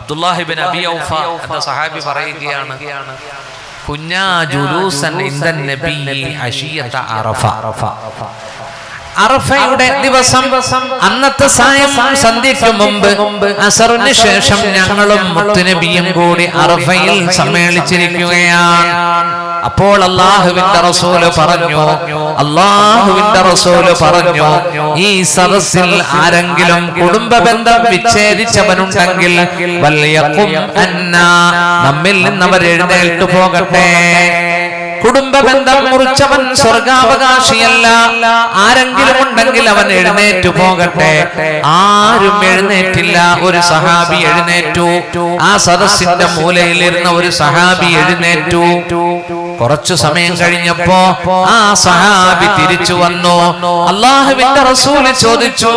അബ്ദുല്ലാഹിബിൻ Abi Awfa എന്ന സഹാബി പറയുകയാണ് അറഫയുടെ ദിവസം അന്നത്തെ സായം സന്ധ്യയ്ക്ക് മുമ്പ് അസറിന് ശേഷം ഞങ്ങളും മുത്തുനബിയും കൂടി അറഫയിൽ സമ്മേളിച്ചിരിക്കുകയാണ്. അപ്പോൾ അള്ളാഹുവിന്റെ റസൂൽ പറഞ്ഞു അള്ളാഹുവിന്റെ റസൂൽ പറഞ്ഞു ഈ സദസ്സിൽ ആരെങ്കിലും കുടുംബ ബന്ധം വിച്ഛേദിച്ചവനുണ്ടെങ്കിൽ നമ്മിൽ നിന്നവർ എഴുന്നേൽട്ടു പോകട്ടെ. കുടുംബ ബന്ധം മുറിച്ചവൻ സ്വർഗാവകാശിയല്ല ആരെങ്കിലും ഉണ്ടെങ്കിൽ അവൻ എഴുന്നേറ്റു പോകട്ടെ. ആരും എഴുന്നേറ്റില്ല ഒരു സഹാബി എഴുന്നേറ്റു. ആ സദസ്സിന്റെ മൂലയിലിരുന്ന ഒരു സഹാബി എഴുന്നേറ്റു. കുറച്ചു സമയം കഴിഞ്ഞപ്പോ ആ സഹാബി തിരിച്ചു വന്നു. അള്ളാഹുവിന്റെ റസൂൽ ചോദിച്ചു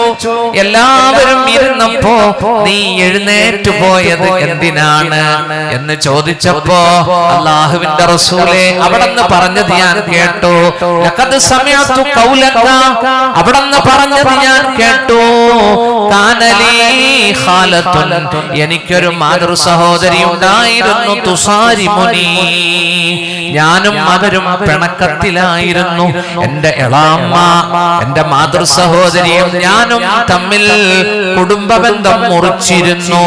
എല്ലാവരും ഇരുന്നപ്പോ നീ എഴുന്നേറ്റ് പോയത് എന്തിനാണ് എന്ന് ചോദിച്ചപ്പോ അള്ളാഹുവിന്റെ റസൂലെ അവിടെ നിന്ന് പറഞ്ഞത് ഞാൻ കേട്ടു. സമയത്തു കൗലക്ക അവിടെ നിന്ന് പറഞ്ഞത് ഞാൻ കേട്ടു. കാനലി എനിക്കൊരു മാതൃ സഹോദരി ഉണ്ടായിരുന്നു തുസാരി മുനി. ഞാനും അവരും പിണക്കത്തിലായിരുന്നു. എന്റെ എളാമ്മ എന്റെ മാതൃ സഹോദരിയും ഞാനും തമ്മിൽ കുടുംബബന്ധം മുറിച്ചിരുന്നു.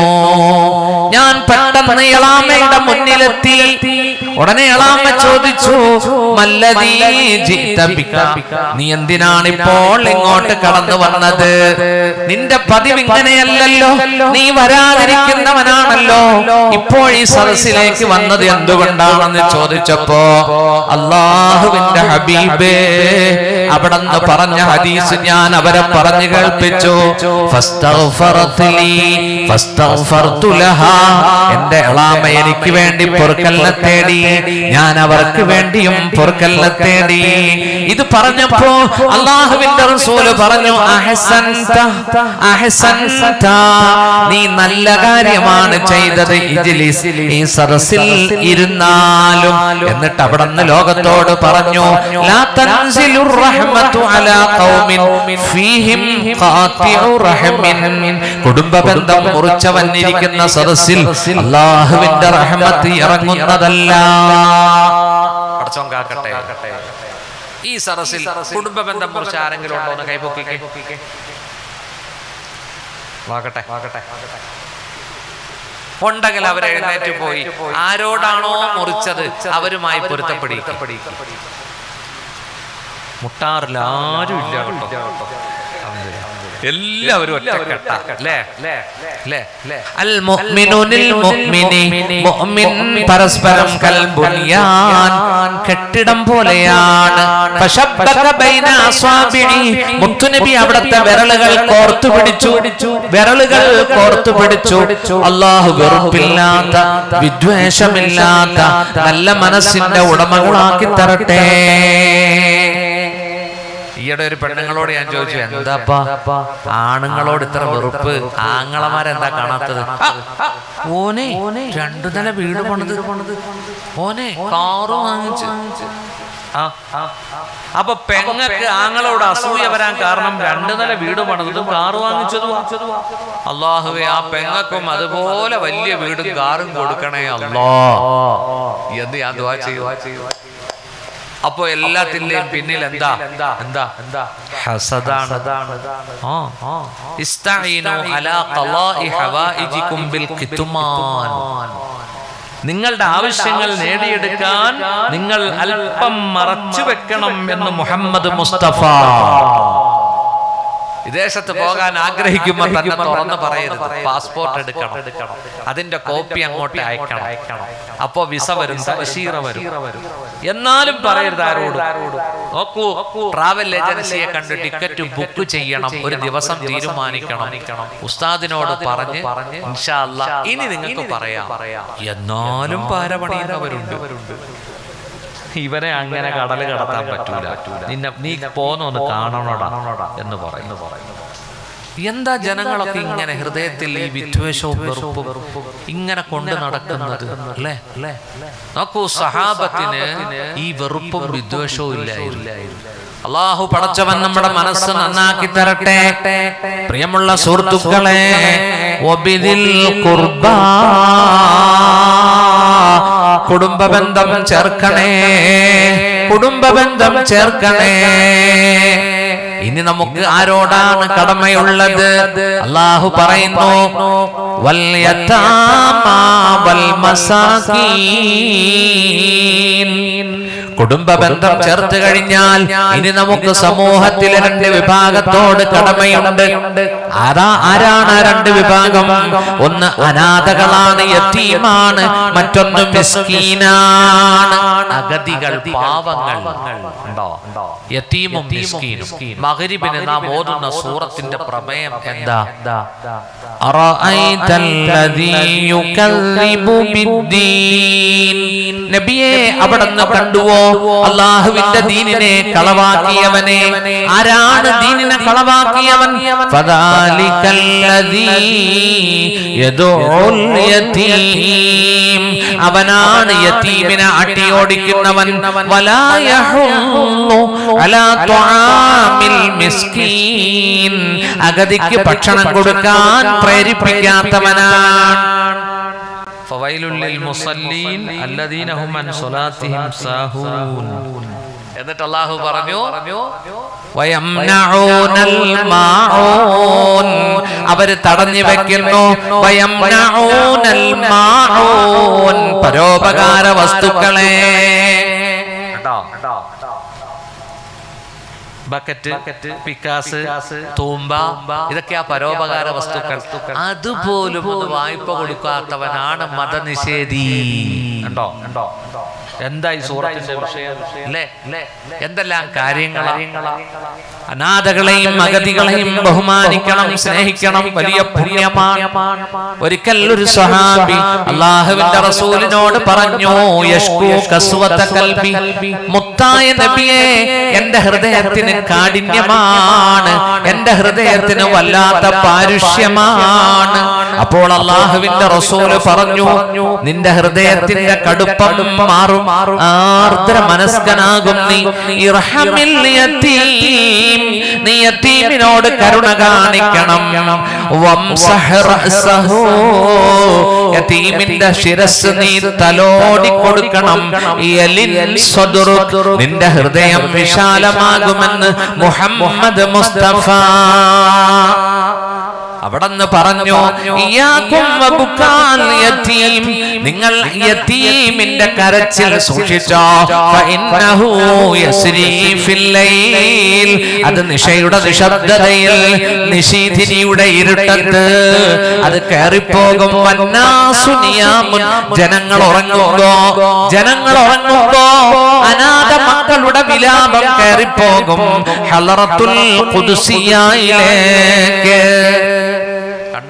ഞാൻ പെട്ടെന്ന് എളാമ്മയുടെ മുന്നിലെത്തി. ഉടനെ അളാമ്മ ചോദിച്ചു. നീ എന്തിനാണ് ഇപ്പോൾ ഇങ്ങോട്ട് കടന്നു വന്നത്? നിന്റെ പതിവ് ഇങ്ങനെയല്ലല്ലോ. നീ വരാതിരിക്കുന്നവനാണല്ലോ. ഇപ്പോൾ ഈ സദസ്സിലേക്ക് വന്നത് എന്തുകൊണ്ടാണെന്ന് ചോദിച്ചപ്പോ അള്ളാഹുവിന്റെ ഹബീബേ അവിടെ നിന്ന് പറഞ്ഞ ഹദീസ് ഞാൻ അവരെ പറഞ്ഞു കേൾപ്പിച്ചു. എന്റെ എളാമ എനിക്ക് വേണ്ടി പൊറുക്കലിനെ തേടി ഞാൻ അവർക്ക് വേണ്ടിയും പൊറുക്കല്ല തേടി. ഇത് പറഞ്ഞപ്പോ അള്ളാഹുവിന്റെ റസൂൽ പറഞ്ഞു അഹസൻത അഹസൻത നീ നല്ല കാര്യമാണ് ചെയ്തത് ഇജ്ലിസ്. ഈ സദസ്സിൽ ഇരുന്നാലും. എന്നിട്ട് അവിടെ നിന്ന് ലോകത്തോട് പറഞ്ഞു ലാ റഹ്മത്തു അലാ ഖൗമിൻ ഫീഹിം ഖാതിഉ റഹ്മിൻ. കുടുംബ ബന്ധം മുറിച്ചവന്നിരിക്കുന്ന സദസ്സിൽ അള്ളാഹുവിന്റെ റഹ്മത്ത് ഇറങ്ങുന്നതല്ല. പടച്ചോൻ കാക്കട്ടെ ഈ സദസ്സിൽ കുടുംബ ബന്ധം കുറിച്ച് ആരെങ്കിലും ഉണ്ടോ എന്ന് കൈപൊക്കിക്കെ? വാക്കട്ടെ. വാക്കട്ടെ ഉണ്ടെങ്കിൽ അവർ എഴുന്നേറ്റ് പോയി. ആരോടാണോ മുറിച്ചത് അവരുമായി പൊരുത്തപ്പെടി മുട്ടാറില്ല ആരും ഇല്ല കേട്ടോ. എല്ലാവരും ഒറ്റക്കെട്ട. അല്ലേ അൽ മുഅ്മിനുനിൽ മുഅ്മിനി മുഅ്മിൻ പരസ്പരം കൽബുനിയാൻ കെട്ടിടം പോലെയാണ്. ഫശബ്ബക ബൈന അസ്വാബിഇ മുത്തുനബി അവിടത്തെ വിരലുകൾ കോർത്തു പിടിച്ചു വിരലുകൾ കോർത്തു പിടിച്ചു. അല്ലാഹു വെറുപ്പില്ലാത്ത വിദ്വേഷമില്ലാത്ത നല്ല മനസ്സിന്റെ ഉടമകളാക്കി തരട്ടെ. ഈയിടെ ഒരു പെണ്ണുങ്ങളോട് ഞാൻ ചോദിച്ചു എന്താപ്പാ ആണുങ്ങളോട് ഇത്ര വെറുപ്പ്? ആങ്ങളമാരെന്താ കാണാത്തത്? ഓനെ രണ്ടു നില വീട് പണിത്. ഓനെ കാറ് വാങ്ങിച്ച്. അപ്പൊ പെങ്ങക്ക് ആങ്ങളോട് അസൂയ വരാൻ കാരണം രണ്ടു നില വീട് പണിതും കാറ് വാങ്ങിച്ചതും അള്ളാഹുവെ ആ പെങ്ങക്കും അതുപോലെ വലിയ വീടും കാറും കൊടുക്കണേ അല്ലോ എന്ന് ഞാൻ ചെയ്യുവാ. ചെയ്യുക അപ്പോ എല്ലാത്തിന്റെയും പിന്നിൽ എന്താ? എന്താ? എന്താ? ഹസദാണ്. ആ ആ. ഇസ്തഈനു അലാ ഖളാഇ ഹവായിജികും ബിൽ കിത്മാൻ നിങ്ങളുടെ ആവശ്യങ്ങൾ നേടിയെടുക്കാൻ നിങ്ങൾ അല്പം മറച്ചു വെക്കണം എന്ന് മുഹമ്മദ് മുസ്തഫ. വിദേശത്ത് പോകാൻ ആഗ്രഹിക്കുമ്പോൾ തന്നെ തുറന്ന് പറയരുത്. പാസ്പോർട്ട് എടുക്കണം. അതിന്റെ കോപ്പി അങ്ങോട്ട് അയക്കണം. അപ്പോ വിസ വരും. തഅ്ശീറ വരും. എന്നാലും പറയരുത് ആരോട്. നോക്കൂ ട്രാവൽ ഏജൻസിയെ കണ്ട് ടിക്കറ്റ് ബുക്ക് ചെയ്യണം. ഒരു ദിവസം തീരുമാനിക്കണം. ഉസ്താദിനോട് പറഞ്ഞ് ഇനി നിങ്ങൾക്ക് പറയാം. എന്നാലും പാരപണിയുന്നവരുണ്ട്. ഇവനെ അങ്ങനെ കടൽ കടത്താൻ പറ്റൂല. നിന്നെ നീ പോന്നൊന്ന് കാണണോടാ എന്ന് പറയുന്നു. എന്താ ജനങ്ങളൊക്കെ ഇങ്ങനെ ഹൃദയത്തിൽ ഈ വിദ്വേഷവും വെറുപ്പും ഇങ്ങനെ കൊണ്ട് നടക്കുന്നത് അല്ലേ? അല്ലേ? നോക്കൂ സഹാബത്തിന് ഈ വെറുപ്പും വിദ്വേഷവും ഇല്ലായിരുന്നു അള്ളാഹു പടച്ചവൻ നമ്മുടെ മനസ്സ് നന്നാക്കി തരട്ടെ. പ്രിയമുള്ള സുഹൃത്തുക്കളെ ഒബിദിൽ ഖുർബാ കുടുംബ ബന്ധം ചേർക്കണേ. കുടുംബ ബന്ധം ചേർക്കണേ. ഇനി നമുക്ക് ആരോടാണ് കടമയുള്ളത്? അള്ളാഹു പറയുന്നു വൽ കുടുംബ ബന്ധം ചേർത്ത് കഴിഞ്ഞാൽ ഇനി നമുക്ക് സമൂഹത്തിലെ രണ്ട് വിഭാഗത്തോട് കടമയുണ്ട്. ആരാ ആരാണ് രണ്ട് വിഭാഗം? ഒന്ന് അനാഥകളാണ് യത്തീമാണ് മറ്റൊന്ന് മിസ്കീനാണ്. അഗതികൾ പാവങ്ങൾ. യത്തീമും മിസ്കീനും. മകരിബിന് നാം ഓതുന്ന സൂറത്തിന്റെ പ്രമേയം എന്താ? നബിയെ അവിടെ നിന്ന് കണ്ടുവോ? അള്ളാഹുവിന്റെ ദീനിനെ കളവാക്കിയവനെ. ആരാണ് ദീനിനെ കളവാക്കിയവൻ? അവനാണ് യതീമിനെ അട്ടിയോടിക്കുന്നവൻ. അഗതിക്ക് ഭക്ഷണം കൊടുക്കാൻ പ്രേരിപ്പിക്കാത്തവനാണ്. മുസല്ലീൻ അൻ സ്വലാത്തിഹിം സാഹൂൻ. എന്നിട്ട് അല്ലാഹു പറഞ്ഞു അവർ തടഞ്ഞു വെക്കുന്നു. പരോപകാര വസ്തുക്കളെ. ബക്കറ്റ് പിക്കാസ് തൂമ്പ ഇതൊക്കെ ആ പരോപകാര വസ്തുക്കൾ. അതുപോലും ഒന്ന് വായ്പ കൊടുക്കാത്തവനാണ് മതനിഷേധി. ഉണ്ടോ? ഉണ്ടോ? എന്താ ഈ സൂറത്തിന്റെ വിഷയം? അല്ലേ? എന്തെല്ലാം കാര്യങ്ങളാ? അനാഥകളെയും അഗതികളെയും ബഹുമാനിക്കണം സ്നേഹിക്കണം വലിയ പുണ്യമാണ്. ഒരിക്കൽ ഒരു സ്വഹാബി അള്ളാഹുവിന്റെ റസൂലിനോട് പറഞ്ഞു കൽബി മുത്തായ നബിയെ എന്റെ ഹൃദയത്തിന് കാഠിന്യമാണ് എന്റെ ഹൃദയത്തിന് വല്ലാത്ത പാരുഷ്യമാണ്. അപ്പോൾ അള്ളാഹുവിന്റെ റസൂൽ പറഞ്ഞു നിന്റെ ഹൃദയത്തിന്റെ കടുപ്പം മാറും ആർദ്ര മനസ്കനാകും നീ യതീം നീ യതീമിനോട് കരുണ കാണിക്കണം. യതീമിന്റെ ശിരസ് നീ തലോടി കൊടുക്കണം. നിന്റെ ഹൃദയം വിശാലമാകുമെന്ന് മുഹമ്മദ് മുസ്തഫ. അവിടെന്ന് പറഞ്ഞു നിങ്ങൾ യതീമിന്റെ കരച്ചിൽ സൂക്ഷിച്ചോ. അത് നിഷയുടെ നിശബ്ദതയിൽ നിശീധിനിയുടെ ഇരുട്ടത്ത്. അത് കയറിപ്പോകും. ജനങ്ങൾ ഉറങ്ങുമ്പോ ജനങ്ങൾ ഉറങ്ങുമ്പോ അനാഥ മക്കളുടെ വിലാപം കയറിപ്പോകും. ഹലറത്തുൽ ഖുദ്സിയയിലേക്ക്.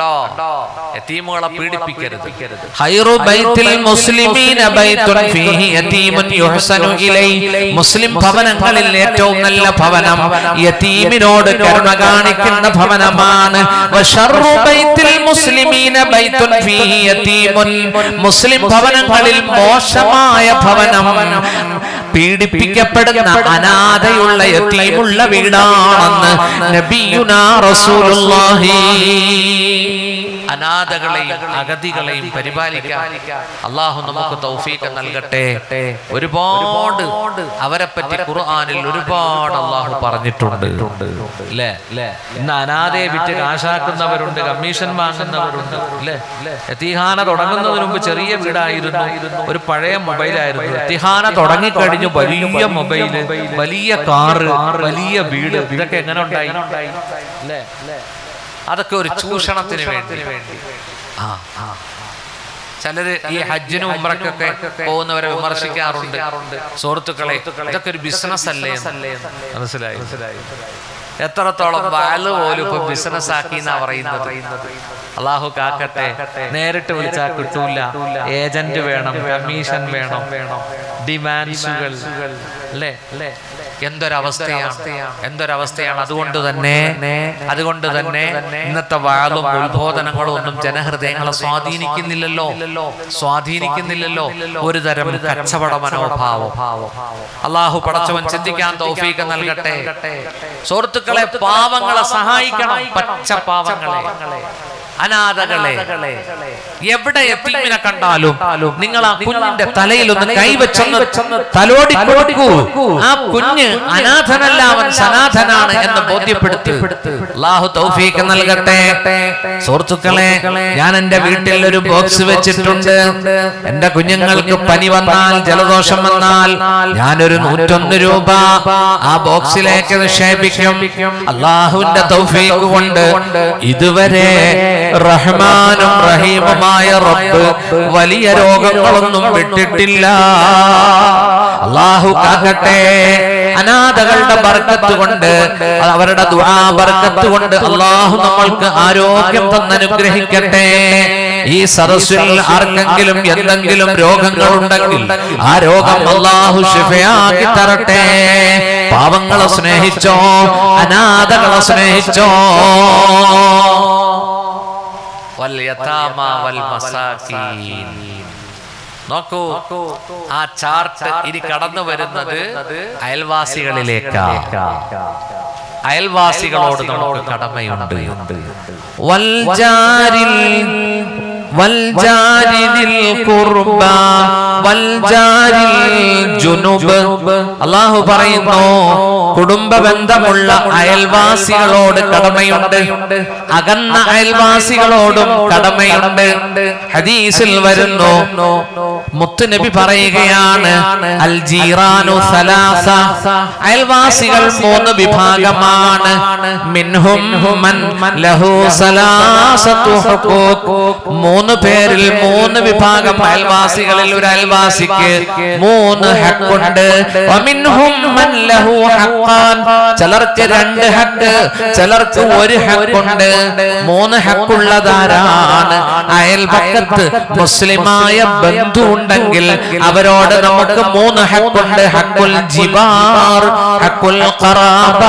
കണ്ടോ? യതീമുകളെ പീഡിപ്പിക്കരുത്. ഹൈറു ബൈത്തിൽ മുസ്ലിമീന ബൈത്തുൻ ഫീഹി യതീമുൻ യുഹ്സനു ഇലൈ. മുസ്ലിം ഭവനങ്ങളിൽ ഏറ്റവും നല്ല ഭവനം യതീമിനോട് കരുണ കാണിക്കുന്ന ഭവനമാണ്. വശറു ബൈത്തിൽ മുസ്ലിമീന ബൈത്തുൻ ഫീഹി യതീമുൻ. മുസ്ലിം ഭവനങ്ങളിൽ മോശമായ ഭവനം. പീഡിപ്പിക്കപ്പെടുന്ന അനാഥയുള്ള യത്തീമുള്ള വീടാണെന്ന് നബിയുനാ റസൂലുള്ളാഹി. അനാഥകളെയും അഗതികളെയും പരിപാലിക്കാൻ അള്ളാഹു നമുക്ക് തൗഫീഖ് നൽകട്ടെ. ഒരുപാട് അവരെ പറ്റി ഖുർആാനിൽ ഒരുപാട് അള്ളാഹു പറഞ്ഞിട്ടുണ്ട്. അല്ലേ ഇന്ന് അനാഥയെ വിറ്റ് കാശാക്കുന്നവരുണ്ട് കമ്മീഷൻ വാങ്ങുന്നവരുണ്ട്. അല്ലേ എത്തിഹാന തുടങ്ങുന്നതിന് മുമ്പ് ചെറിയ വീടായിരുന്നു. ഒരു പഴയ മൊബൈലായിരുന്നു. എത്തിഹാന തുടങ്ങിക്കഴിഞ്ഞു വലിയ മൊബൈൽ വലിയ കാറ് വലിയ വീട് ഇതൊക്കെ എങ്ങനെ ഉണ്ടായി? അല്ലേ അതൊക്കെ ഒരു ചൂഷണത്തിന് വേണ്ടി. ആ ആ ചിലര് ഈ ഹജ്ജിനും ഉമ്രക്കൊക്കെ പോകുന്നവരെ വിമർശിക്കാറുണ്ട്. സുഹൃത്തുക്കളെ ഇതൊക്കെ ഒരു ബിസിനസ് അല്ലേ. മനസ്സിലായി. എത്രത്തോളം വാൽ പോലും ഇപ്പൊ ബിസിനസ് ആക്കി എന്നാ പറയുന്നത്. അള്ളാഹു കാക്കട്ടെ നേരിട്ട് വിളിച്ചാൽ കിട്ടൂല. ഏജന്റ് വേണം കമ്മീഷൻ വേണം ഡിമാൻഡ്സുകൾ. അല്ലേ? എന്തൊരവസ്ഥയാണ്? എന്തൊരവസ്ഥയാണ്? അതുകൊണ്ട് തന്നെ അതുകൊണ്ട് തന്നെ ഇന്നത്തെ വാളും ഉത്ബോധനങ്ങളും ഒന്നും ജനഹൃദയങ്ങളെ സ്വാധീനിക്കുന്നില്ലല്ലോ. സ്വാധീനിക്കുന്നില്ലല്ലോ. ഒരു തരം കച്ചവട മനോഭാവം. അള്ളാഹു പടച്ചവൻ ചിന്തിക്കാൻ തൗഫീക്ക് നൽകട്ടെ. സുഹൃത്തുക്കളെ പാവങ്ങളെ സഹായിക്കണം. പച്ച പാവങ്ങളെ. അനാഥകളെ എവിടെ എത്തീമിനെ കണ്ടാലും നിങ്ങൾ ആ കുഞ്ഞിന്റെ തലയിൽ ഒന്ന് കൈവച്ചൊന്ന് തലോടി കൊടുക്കൂ. ആ കുഞ്ഞ് അനാഥനല്ല അവൻ സനാഥനാണ് എന്ന് ബോധ്യപ്പെടുത്തി. അള്ളാഹു തൗഫീക്ക് നൽകട്ടെ. സുഹൃത്തുക്കളെ ഞാൻ എന്റെ വീട്ടിൽ ഒരു ബോക്സ് വെച്ചിട്ടുണ്ട്. എന്റെ കുഞ്ഞുങ്ങൾക്ക് പനി വന്നാൽ ജലദോഷം വന്നാൽ ഞാനൊരു നൂറ്റൊന്ന് രൂപ ആ ബോക്സിലേക്ക് നിക്ഷേപിക്കും. അള്ളാഹുവിന്റെ തൗഫീക്ക് കൊണ്ട് ഇതുവരെ റഹ്മാനും റഹീമുമായ റബ്ബ് വലിയ രോഗങ്ങളൊന്നും വിട്ടിട്ടില്ല. അള്ളാഹു കാക്കട്ടെ. അനാഥകളുടെ ബർക്കത്ത് കൊണ്ട് അവരുടെ ദുആ ബർക്കത്ത് കൊണ്ട് അള്ളാഹു നമ്മൾക്ക് ആരോഗ്യം തന്നനുഗ്രഹിക്കട്ടെ. ഈ സദസ്സിൽ ആർക്കെങ്കിലും എന്തെങ്കിലും രോഗങ്ങൾ ഉണ്ടെങ്കിൽ ആ രോഗം അള്ളാഹു ശിഫയാക്കി തരട്ടെ. പാവങ്ങളെ സ്നേഹിച്ചോ അനാഥകളെ സ്നേഹിച്ചോ. നോക്കൂ ആ ചാർട്ട് ഇനി കടന്നു വരുന്നത് അയൽവാസികളിലേക്കാ. അയൽവാസികളോട് നമുക്ക് കടമയുണ്ട്. വൽജാരിൽ അള്ളാഹു പറയുന്നു കുടുംബ ബന്ധമുള്ള അയൽവാസികളോട് കടമയുണ്ട്. അകന്ന അയൽവാസികളോടും കടമയുണ്ട്. ഹദീസിൽ വരുന്നു മുത്തുനബി പറയുകയാണ് അൽ ജീറാനു സലാസ. അയൽവാസികൾ മൂന്ന് വിഭാഗമാണ്. മിൻഹും മൻ ലഹു സലാസത്തു ഹുഖൂഖ് മൂന്ന് പേരിൽ മൂന്ന് വിഭാഗം അയൽവാസികളിൽ ഒരു അയൽവാസിക്ക് മൂന്ന് ഹക്കുണ്ട്. ചിലർക്ക് രണ്ട് ഹക്ക് ചിലർക്ക് ഒരു ഹക്കുണ്ട്. മൂന്ന് ഹക്കുള്ളതാരാണ്? അയൽപക്കത്ത് മുസ്ലിമായ ബന്ധു ഉണ്ടെങ്കിൽ അവരോട് നമുക്ക് മൂന്ന് ഹക്കുണ്ട്. ഹക്കുൽ ജിബാർ ഹക്കുൽ ഖറാബ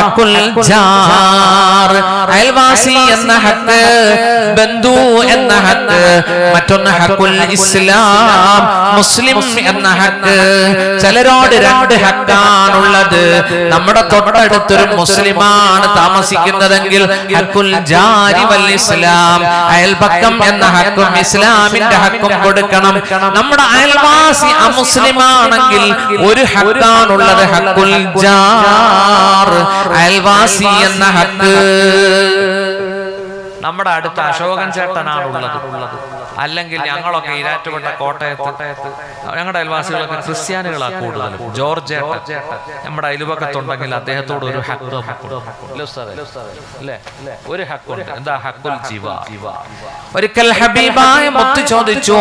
ഹക്കുൽ ജാർ. അയൽവാസി എന്ന ഹക്ക് ബന്ധു എന്ന ഹക്ക് മറ്റൊന്ന് ഹക്കുൽ ഇസ്ലാം. മുസ്ലിം എന്ന ഹക്ക് ചിലരോട് രണ്ട് ഹക്കാണുള്ളത്. നമ്മുടെ തൊട്ടടുത്തൊരു മുസ്ലിമാണ് താമസിക്കുന്നതെങ്കിൽ ഹക്കുൽ ജാരി വൽ ഇസ്ലാം. അയൽപക്കം എന്ന ഹക്കും ഇസ്ലാമിന്റെ ഹക്കും കൊടുക്കണം. നമ്മുടെ അയൽവാസി അമുസ്ലിമാണെങ്കിൽ ഒരു ഹക്കാണുള്ളത് ഹക്കുൽ ജാർ. അയൽവാസി എന്ന ഹക്ക് നമ്മുടെ അടുത്ത് അശോകൻ ചേട്ടനാണ് ഉള്ളത് അല്ലെങ്കിൽ ഞങ്ങളൊക്കെ ഇരാറ്റുകൊണ്ട കോട്ടയത്ത് ഞങ്ങളുടെ അയൽവാസികളൊക്കെ ക്രിസ്ത്യാനികളാണ് കൂടുതൽ ജോർജ് ചേട്ടൻ. നമ്മുടെ അയൽവക്കത്തുണ്ടെങ്കിൽ അദ്ദേഹത്തോട് ഒരു ഹക്ക് ഇല്ലേ ഉസ്താദേ? ഇല്ലേ? ഒരു ഹക്കുണ്ട് എന്താ ഹക്കുൽ ജീവ? ഒരിക്കൽ ഹബീബായ മുത്ത് ചോദിച്ചു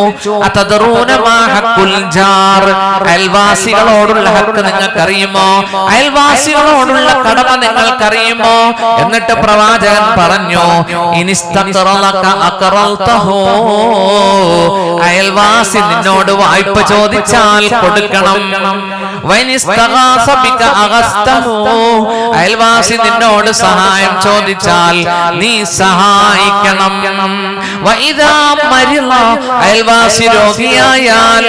അയൽവാസികളോടുള്ള ഹക്ക് നിങ്ങൾക്കറിയുമോ? അയൽവാസികളോടുള്ള കടമ നിങ്ങൾക്കറിയുമോ? എന്നിട്ട് പ്രവാചകൻ പറഞ്ഞു അയൽവാസി നിന്നോട് വായ്പ ചോദിച്ചാൽ കൊടുക്കണം. അയൽവാസി നിന്നോട് സഹായം ചോദിച്ചാൽ നീ സഹായിക്കണം. അയൽവാസി രോഗിയായാൽ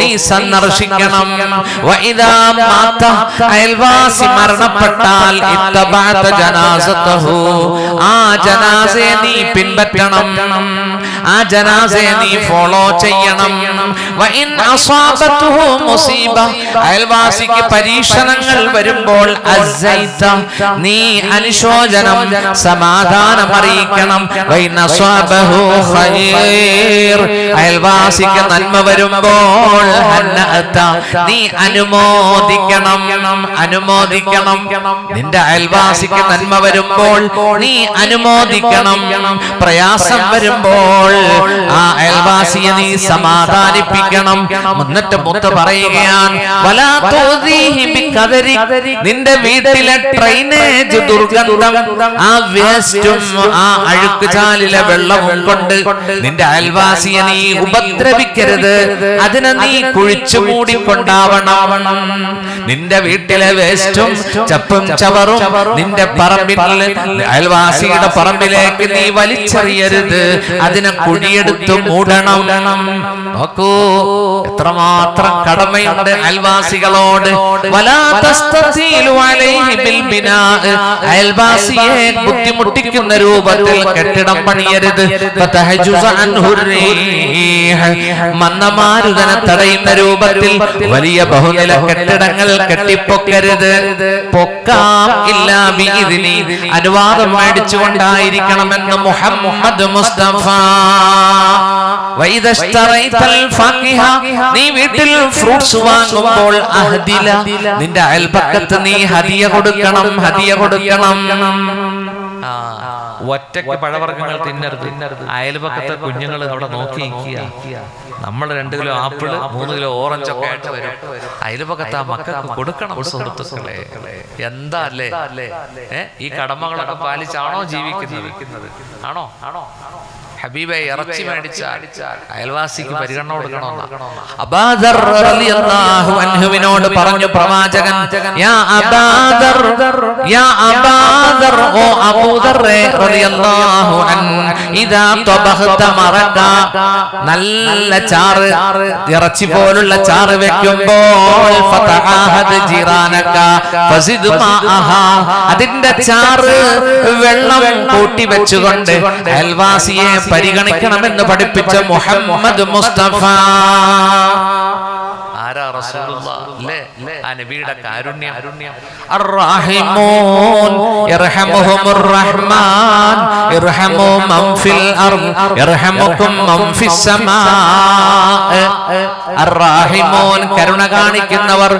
നീ സന്ദർശിക്കണം. അയൽവാസി മരണപ്പെട്ടാൽ ആ ജനാസയെ നീ പിൻപറ്റണം. ആ ജനാസയെ നീ ഫോളോ ചെയ്യണം. അയൽവാസിക്ക് പരീക്ഷണങ്ങൾ വരുമ്പോൾ നീ അനുശോചനം സമാധാനം അറിയിക്കണം. അയൽവാസിക്ക് നന്മ വരുമ്പോൾ നീ അനുമോദിക്കണം. അനുമോദിക്കണം. നിന്റെ അയൽവാസിക്ക് നന്മ വരുമ്പോൾ നീ അനുമോദിക്കണം. പ്രയാസം വരുമ്പോൾ ആ അയൽവാസിയെ നീ സമാധാനിപ്പിക്കണം. എന്നിട്ട് മുത്ത് പറയുകയാണ്. നിന്റെ വീട്ടിലെ ഡ്രൈനേജ് ദുർഗന്ധം ആ വേസ്റ്റും ആ അഴുക്ക് ചാലിലെ വെള്ളവും കൊണ്ട് നിന്റെ അയൽവാസിയെ നീ ഉപദ്രവിക്കരുത്. അതിനെ നീ കുഴിച്ചു മൂടിക്കൊണ്ടാവണം നിന്റെ വീട്ടിലെ വേസ്റ്റും ചപ്പും ചവറും നിന്റെ പറമ്പിൽ അയൽവാസിയുടെ പറമ്പിലേക്ക് നീ വലിച്ചെറിയരുത്. അതിനെ കുഴിയെടുത്ത് മൂടണം. നോക്കൂ എത്രമാത്രം കട കടമയുണ്ട് അയൽവാസികളോട്. അയൽവാസിയെ ബുദ്ധിമുട്ടിക്കുന്ന രൂപത്തിൽ കെട്ടിടം പണിയരുത്. മന്ദമാരുതനെ തടയുന്ന രൂപത്തിൽ വലിയ ബഹുനില കെട്ടിടങ്ങൾ കെട്ടിപ്പൊക്കരുത്. പൊക്കാം ഇല്ല ഇതിനി അനുവാദം മേടിച്ചുകൊണ്ടായിരിക്കണമെന്ന് മുഹമ്മദ് മുസ്തഫ. നീ വീട്ടിൽ ഫ്രൂട്ട്സ് വാങ്ങുമ്പോൾ നിന്റെ അയൽപക്കത്ത് നീ ഹദിയ കൊടുക്കണം ഹദിയ കൊടുക്കണം. ഒറ്റയ്ക്ക് പഴവർഗങ്ങൾ തിന്നരുത്. അയൽപക്കത്തെ കുഞ്ഞുങ്ങൾ അവിടെ നോക്കി നമ്മൾ രണ്ട് കിലോ ആപ്പിൾ മൂന്ന് കിലോ ഓറഞ്ച് ഒക്കെ ആയിട്ട് വരും. അയൽപക്കത്ത് ആ മക്കൾക്ക് കൊടുക്കണം സുഹൃത്തുക്കളെ. എന്താ അല്ലേ? ഈ കടമകളൊക്കെ പാലിച്ചാണോ ജീവിക്കുന്നത്? ആണോ ആണോ? ഹബീബെ ഇറച്ചി മേടിച്ചാൽ അയൽവാസിക്ക് പരിഗണന കൊടുക്കണമെന്നോട് പറഞ്ഞു പ്രവാചകൻ നല്ല ചാറ് ഇറച്ചി പോലുള്ള ചാറ് വെക്കുമ്പോൾ അതിന്റെ ചാറ് വെള്ളം കൂട്ടി വെച്ചുകൊണ്ട് അയൽവാസിയെ പരിഗണിക്കണമെന്ന് പഠിപ്പിച്ച മുഹമ്മദ് മുസ്തഫ. ആരാ റസൂലുള്ള? ആ നബിയുടെ കരുണ കാണിക്കുന്നവർ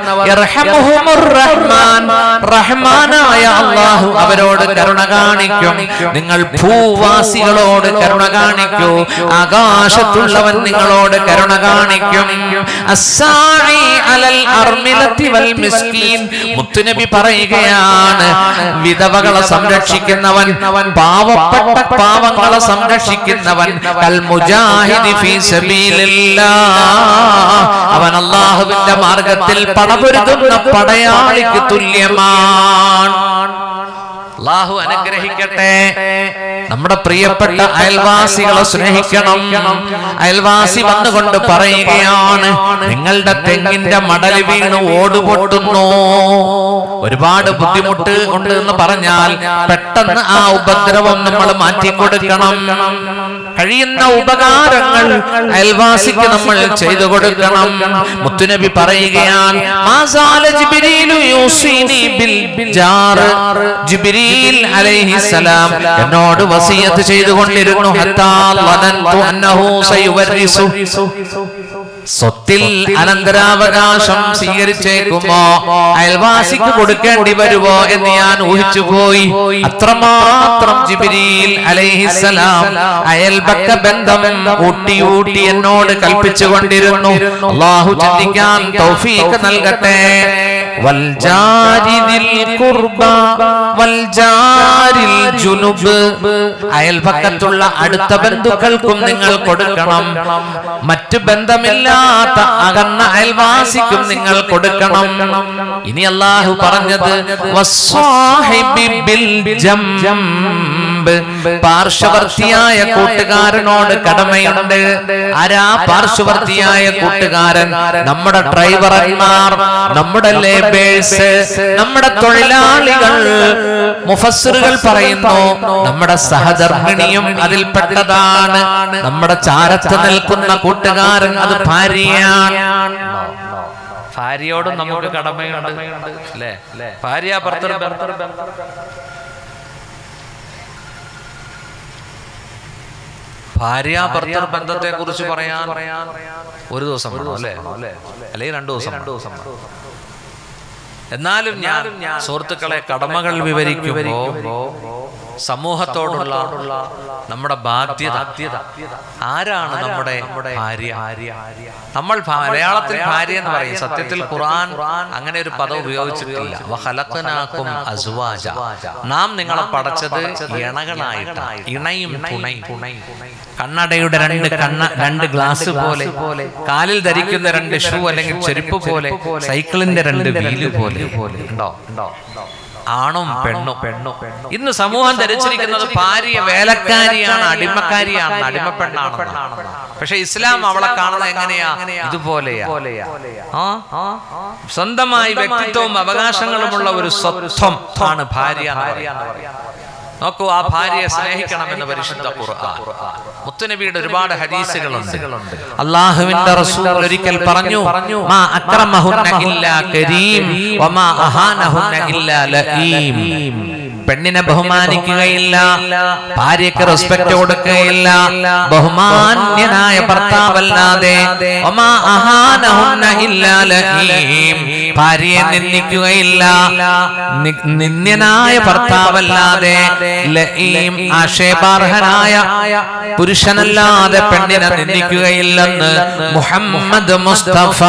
റഹ്മാനായ അള്ളാഹു അവരോട് കരുണ കാണിക്കും. നിങ്ങൾ ഭൂവാസികളോട് കരുണ കാണിക്കൂ. ആകാശത്തുള്ളവൻ നിങ്ങളോട് കരുണ കാണിക്കും. അസാ മുത്തുനബി പറയുകയാണ് വിധവകളെ സംരക്ഷിക്കുന്നവൻ പാവപ്പെട്ട പാവങ്ങളെ സംരക്ഷിക്കുന്നവൻ. അവൻ അള്ളാഹുവിന്റെ മാർഗത്തിൽ പടപൊരുതുന്ന പടയാളിക്ക് തുല്യമാണ്. അള്ളാഹു അനുഗ്രഹിക്കട്ടെ. നമ്മുടെ പ്രിയപ്പെട്ട അയൽവാസികളെ സ്നേഹിക്കണം. അയൽവാസി വന്നുകൊണ്ട് പറയുകയാണ് നിങ്ങളുടെ തെങ്ങിന്റെ മടൽ വീണ് ഓടുപൊട്ടുന്നു. ഒരുപാട് ബുദ്ധിമുട്ട് ഉണ്ട് എന്ന് പറഞ്ഞാൽ പെട്ടെന്ന് ആ ഉപദ്രവം നമ്മൾ മാറ്റിക്കൊടുക്കണം കഴിയുന്ന ഉപകാരങ്ങൾ അയൽവാസിക്ക് നമ്മൾ ചെയ്തു കൊടുക്കണം. മുത്തുനബി പറയുകയാണ് ജിബ്രീലു അലൈഹിസ്സലാം എന്നോട് വസിയത്ത് ചെയ്തുകൊണ്ടിരുന്നു. ഹത്താ ലനന്തു അന്നഹു സയുവരിസു സ്വത്തിൽ അനന്തരാവകാശം സ്വീകരിച്ചേക്കുമോ? അയൽവാസിക്ക് കൊടുക്കേണ്ടി വരുമോ എന്ന് ഞാൻ ഊഹിച്ചു പോയി അത്രമാത്രം ജിബിരിയിൽ അലൈഹിസലാം അയൽപക്ക ബന്ധം ഊട്ടി ഊട്ടി എന്നോട് കൽപ്പിച്ചുകൊണ്ടിരുന്നു. അള്ളാഹു ചിന്തിക്കാൻ തൗഫീഖ് നൽകട്ടെ. അയൽപക്കത്തുള്ള അടുത്ത ബന്ധുക്കൾക്കും നിങ്ങൾ കൊടുക്കണം. മറ്റു ബന്ധമില്ലാത്ത അകന്ന അയൽവാസിക്കും നിങ്ങൾ കൊടുക്കണം. ഇനി അല്ലാഹു പറഞ്ഞത്. പാർശ്വവർത്തിയായ കൂട്ടുകാരനോട് കടമയുണ്ട്. ആരാ പാർശ്വവർത്തിയായ കൂട്ടുകാരൻ? നമ്മുടെ ഡ്രൈവർമാർ നമ്മുടെ ലേബേഴ്സ് നമ്മുടെ തൊഴിലാളികൾ മുഫസ്സിറുകൾ പറയുന്നു നമ്മുടെ സഹധർമ്മിണിയും അതിൽപ്പെട്ടതാണ് നമ്മുടെ ചാരത്ത് നിൽക്കുന്ന കൂട്ടുകാരൻ അത് ഭാര്യയാണ്. ഭാര്യയോടും നമുക്ക് കടമയുണ്ട്. അല്ലേ? ഭാര്യ ഭർത്തൃ ഭാര്യ ഭർത്തൃ ബന്ധത്തെ കുറിച്ച് പറയാൻ ഒരു ദിവസം അല്ലെ? അല്ലേ? അല്ലെങ്കിൽ രണ്ടു ദിവസം രണ്ടു ദിവസം എന്നാലും ഞാൻ സുഹൃത്തുക്കളെ കടമകൾ വിവരിക്കുമ്പോ സമൂഹത്തോടുള്ള നമ്മുടെ ബാധ്യത ആരാണ് നമ്മുടെ ഭാര്യ? നമ്മൾ മലയാളത്തിൽ ഭാര്യ എന്ന് പറയും. സത്യത്തിൽ ഖുറാൻ അങ്ങനെ ഒരു പദം ഉപയോഗിച്ചിട്ടില്ല. അസ്വാജ. നാം നിങ്ങളെ പടച്ചത് ഇണകളായിട്ടാണ്. ഇണയും തുണയും കണ്ണടയുടെ രണ്ട് കണ്ണ രണ്ട് ഗ്ലാസ് പോലെ. കാലിൽ ധരിക്കുന്ന രണ്ട് ഷൂ അല്ലെങ്കിൽ ചെരുപ്പ് പോലെ. സൈക്കിളിന്റെ രണ്ട് വീൽ പോലെ. ഉണ്ടോ? ആണും പെണ്ണും. പെണ്ണും ഇന്ന് സമൂഹം ധരിച്ചിരിക്കുന്നത് ഭാര്യ വേലക്കാരിയാണ് അടിമക്കാരിയാണ് അടിമ പെണ്ണാണ് പക്ഷെ ഇസ്ലാം അവളെ കാണുന്നത് എങ്ങനെയാ? ഇതുപോലെയാ. സ്വന്തമായി വ്യക്തിത്വവും അവകാശങ്ങളുമുള്ള ഒരു സ്വത്വം ആണ് ഭാര്യ എന്ന് പറയുന്നത്. നോക്കൂ ആ ഭാര്യയെ സ്നേഹിക്കണമെന്ന് പരിശുദ്ധ മുത്തുനബിയുടെ ഒരുപാട് ഹദീസുകളുണ്ട്. അള്ളാഹുവിന്റെ റസൂൽ ഒരിക്കൽ പറഞ്ഞു മാ അക്രമഹുന്ന ഇല്ലാ കരീം വമാ അഹാനഹുന്ന ഇല്ലാ ലഈം പെണ്ണിനെ ബഹുമാനിക്കുകയില്ല ഭാര്യക്ക് റെസ്പെക്ട് കൊടുക്കുകയില്ല ബഹുമാന്യനായ ഭർത്താവല്ലാതെ ഭാര്യയെ നിന്ദിക്കുകയില്ല നിന്ദ്യനായ ഭർത്താവല്ലാതെ ആക്ഷേപാർഹനായ പുരുഷനല്ലാതെ പെണ്ണിനെ നിന്ദിക്കുകയില്ലെന്ന് മുഹമ്മദ് മുസ്തഫ.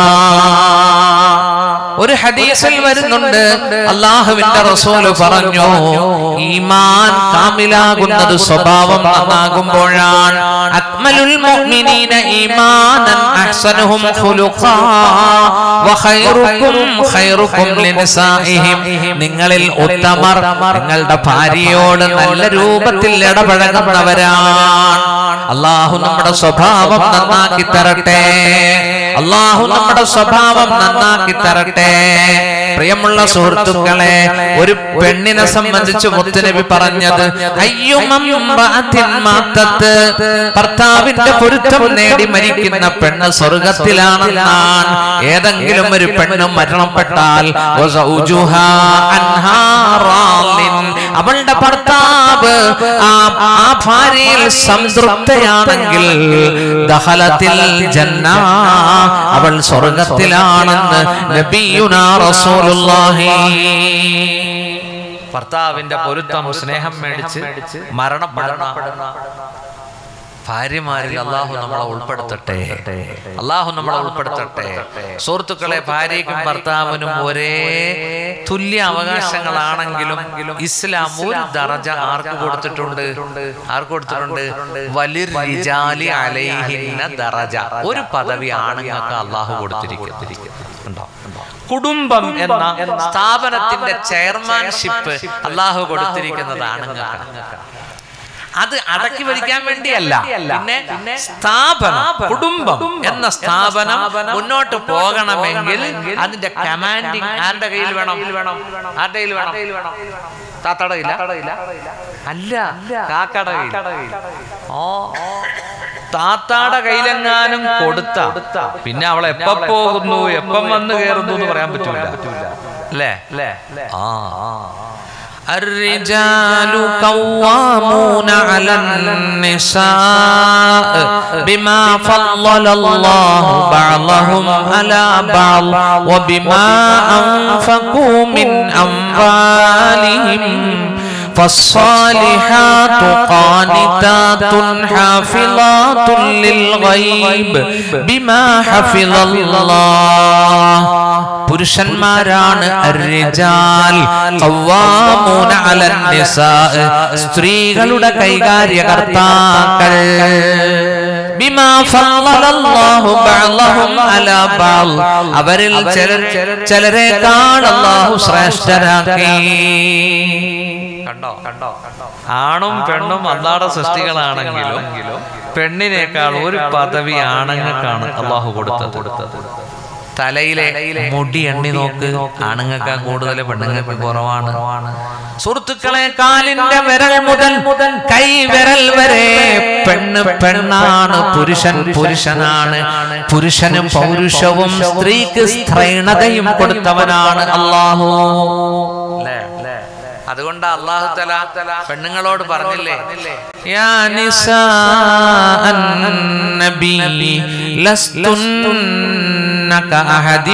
ഒരു ഹദീസിൽ വരുന്നുണ്ട് അള്ളാഹുവിന്റെ റസൂൽ പറഞ്ഞു ഈമാൻ കാമിലാകുന്നത് സ്വഭാവം നന്നാകുമ്പോഴാണ്. അക്മലുൽ മുഅ്മിനീന ഈമാനൻ അഹ്സനുഹും ഖുലുഖാ. വഖൈറുക്കും ഖൈറുക്കും ലിനിസാഇഹിം. നിങ്ങളിൽ ഉത്തമർ നിങ്ങളുടെ ഭാര്യയോട് നല്ല രൂപത്തിൽ ഇടപഴകുന്നവരാണ്. അള്ളാഹു നമ്മുടെ സ്വഭാവം നന്നാക്കി തരട്ടെ. അള്ളാഹു നമ്മുടെ സ്വഭാവം നന്നാക്കി തരട്ടെ. പ്രിയമുള്ള സുഹൃത്തുക്കളെ ഒരു പെണ്ണിനെ സംബന്ധിച്ച് മുത്തുനബി പറഞ്ഞത് ഭർത്താവിന്റെ പൊരുത്തം നേടി മരിക്കുന്ന പെണ്ണ് സ്വർഗത്തിലാണെന്നാണ്. ഏതെങ്കിലും ഒരു പെണ്ണ് മരണപ്പെട്ടാൽ. അവളുടെ ഭർത്താവ് ആ ഭാര്യയിൽ സംതൃപ്തയാണെങ്കിൽ ദഹലത്തിൽ ജന്ന. അവൾ സ്വർഗത്തിലാണെന്ന് നബിയുനാ റസൂലുള്ളാഹി. ഭർത്താവിന്റെ പൊരുത്തം സ്നേഹം മേടിച്ച് മരണപ്പെടുന്ന ഭാര്യമാരിൽ അള്ളാഹു നമ്മളെ ഉൾപ്പെടുത്തട്ടെ. അള്ളാഹു നമ്മളെ ഉൾപ്പെടുത്തട്ടെ. സുഹൃത്തുക്കളെ ഭാര്യയ്ക്കും ഭർത്താവിനും ഒരേ തുല്യ അവകാശങ്ങളാണെങ്കിലും ഇസ്ലാം ഒരു ദറജ ആർക്ക് കൊടുത്തിട്ടുണ്ട്? ആർക്ക് കൊടുത്തിട്ടുണ്ട്? റിജാലി അലൈഹിന്ന ദറജ. ഒരു പദവി ആണുങ്ങൾക്ക് അള്ളാഹു കൊടുത്തിരിക്കുന്നു. കുടുംബം എന്ന സ്ഥാപനത്തിന്റെ ചെയർമാൻഷിപ്പ് അള്ളാഹു കൊടുത്തിരിക്കുന്നത് ആണുങ്ങൾക്കാണ് അത് അടക്കി ഭരിക്കാൻ വേണ്ടിയല്ല. പിന്നെ സ്ഥാപനം കുടുംബം എന്ന സ്ഥാപനം മുന്നോട്ട് പോകണമെങ്കിൽ അതിന്റെ കമാൻഡിങ് ആരുടെ കയ്യിൽ വേണം? ആരുടെ കയ്യിൽ വേണം? കയ്യില? അല്ല കയ്യിൽ. ഓ താത്താടെ കയ്യിലെങ്ങാനും കൊടുത്ത പിന്നെ അവളെ എപ്പം പോകുന്നു എപ്പം വന്ന് കയറുന്നു എന്ന് പറയാൻ പറ്റൂല. അല്ലേ? ആ ആ. الرجال قوامون على النساء بما فضل الله بعضهم على بعض وبما أنفقوا من أموالهم فالصالحات قانتات حافظات للغيب بما حفظ الله പുരുഷന്മാരാണ് الرجال قوامون على النساء സ്ത്രീകളുടെ കൈകാര്യകർത്താക്കൾ ബിമാ ബഅലഹും അവരിൽ ചിലരെ ചിലരെക്കാൾ അല്ലാഹു ശ്രേഷ്ഠരാക്കി. കണ്ടോ? കണ്ടോ ആണും പെണ്ണും അല്ലാടെ സൃഷ്ടികളാണെങ്കിലും പെണ്ണിനേക്കാൾ ഒരു പദവി ആണുങ്ങൾക്കാണ് അള്ളാഹു കൊടുത്തത്. തലയിലെ മുടി എണ്ണി നോക്ക്. ആണുങ്ങൾക്ക് കൂടുതൽ പെണ്ണുങ്ങൾക്ക് കുറവാണ്. സുഹൃത്തുക്കളെ കാലിന്റെ വിരൽ മുതൽ മുതൽ കൈ വിരൽ വരെ പെണ്ണ് പെണ്ണാണ്. പുരുഷൻ പുരുഷനാണ്. പുരുഷനും പൗരുഷവും സ്ത്രീക്ക് സ്ത്രീണതയും കൊടുത്തവനാണ് അള്ളാഹു. അതുകൊണ്ട് അള്ളാഹു തല പെണ്ണുങ്ങളോട് പറഞ്ഞില്ലേ യാ നിസാ നബി ലസ്തുന്ന كأحد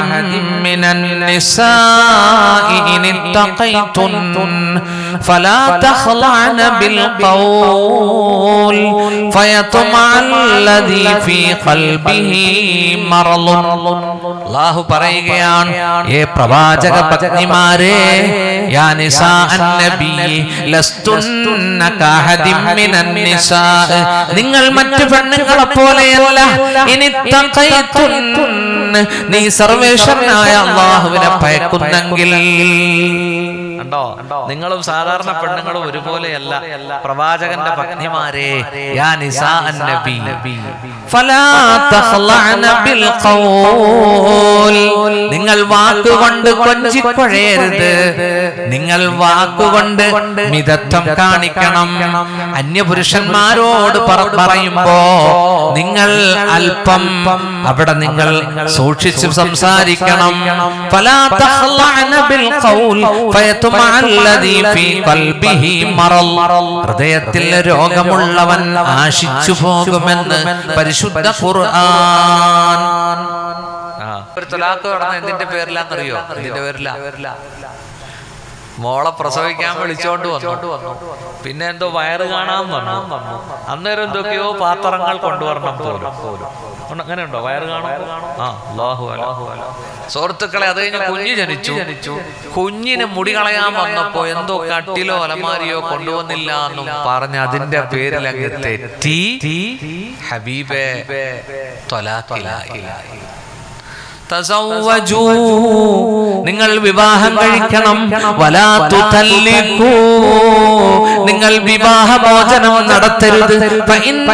من النساء إن اتقيتن فلا تخضعن بالقول فيطمع الذي في قلبه مرض അള്ളാഹു പറയുകയാണ് ഏ പ്രവാചക പത്നിമാരെ യാ നിസാ അന്നബി ലസ്തുന്ന കഅഹദിൻ മിനൻ നിസാ നിങ്ങൾ മറ്റു പെണ്ണുങ്ങളെ പോലെയല്ല ഇനി തഖൈതുൻ നീ സർവേശ്വരനായ അള്ളാഹുവിനെ ഭയക്കുന്നെങ്കിൽ കണ്ടോ? നിങ്ങളും സാധാരണ പെണ്ണുങ്ങളും ഒരുപോലെയല്ല പ്രവാചകന്റെ പത്നിമാരെ നിങ്ങൾ വാക്കുകൊണ്ട് കൊഞ്ചിക്കൊഴയരുത് നിങ്ങൾ വാക്കുകൊണ്ട് മിതത്വം കാണിക്കണം. അന്യപുരുഷന്മാരോട് പറ- പറയുമ്പോ നിങ്ങൾ അല്പം അവിടെ നിങ്ങൾ സൂക്ഷിച്ചു സംസാരിക്കണം. ഫലാ തഖ്ലഅന ബിൽ ഖൗൽ. ഫയത്മഅ ഹൃദയത്തിൽ രോഗമുള്ളവൻ ആശിച്ചു പോകുമെന്ന് പരിശുദ്ധ ഖുർആൻ. ഒരു തൊലാക്ക് നടന്ന എന്തിന്റെ പേരിലാന്നറിയോ? എന്തിന്റെ പേരില? മോളെ പ്രസവിക്കാൻ വിളിച്ചോണ്ട് വന്നു. പിന്നെ എന്തോ വയറ് കാണാൻ വന്നു. അന്നേരം എന്തൊക്കെയോ പാത്രങ്ങൾ കൊണ്ടുവരണം പോലും. അങ്ങനെയുണ്ടോ? അങ്ങനെ ഉണ്ടോ വയറ് കാണാൻ ആ അല്ലാഹു അല്ലാഹു സുഹൃത്തുക്കളെ അത് കഴിഞ്ഞ് കുഞ്ഞ് ജനിച്ചു. കുഞ്ഞിന് മുടി കളയാൻ വന്നപ്പോ എന്തോ കട്ടിലോ അലമാരിയോ കൊണ്ടുവന്നില്ല എന്നും പറഞ്ഞ് അതിന്റെ പേരിൽ അങ്ങ് തെറ്റി. ഹബീബെ തൊലാക്കിലായി. തസവ്വജൂ നിങ്ങൾ വിവാഹം കഴിക്കണം. വലാത്തു തല്ലിക്കൂ നിങ്ങൾ വിവാഹമോചനം നടത്തരുത്. ഫഇന്ന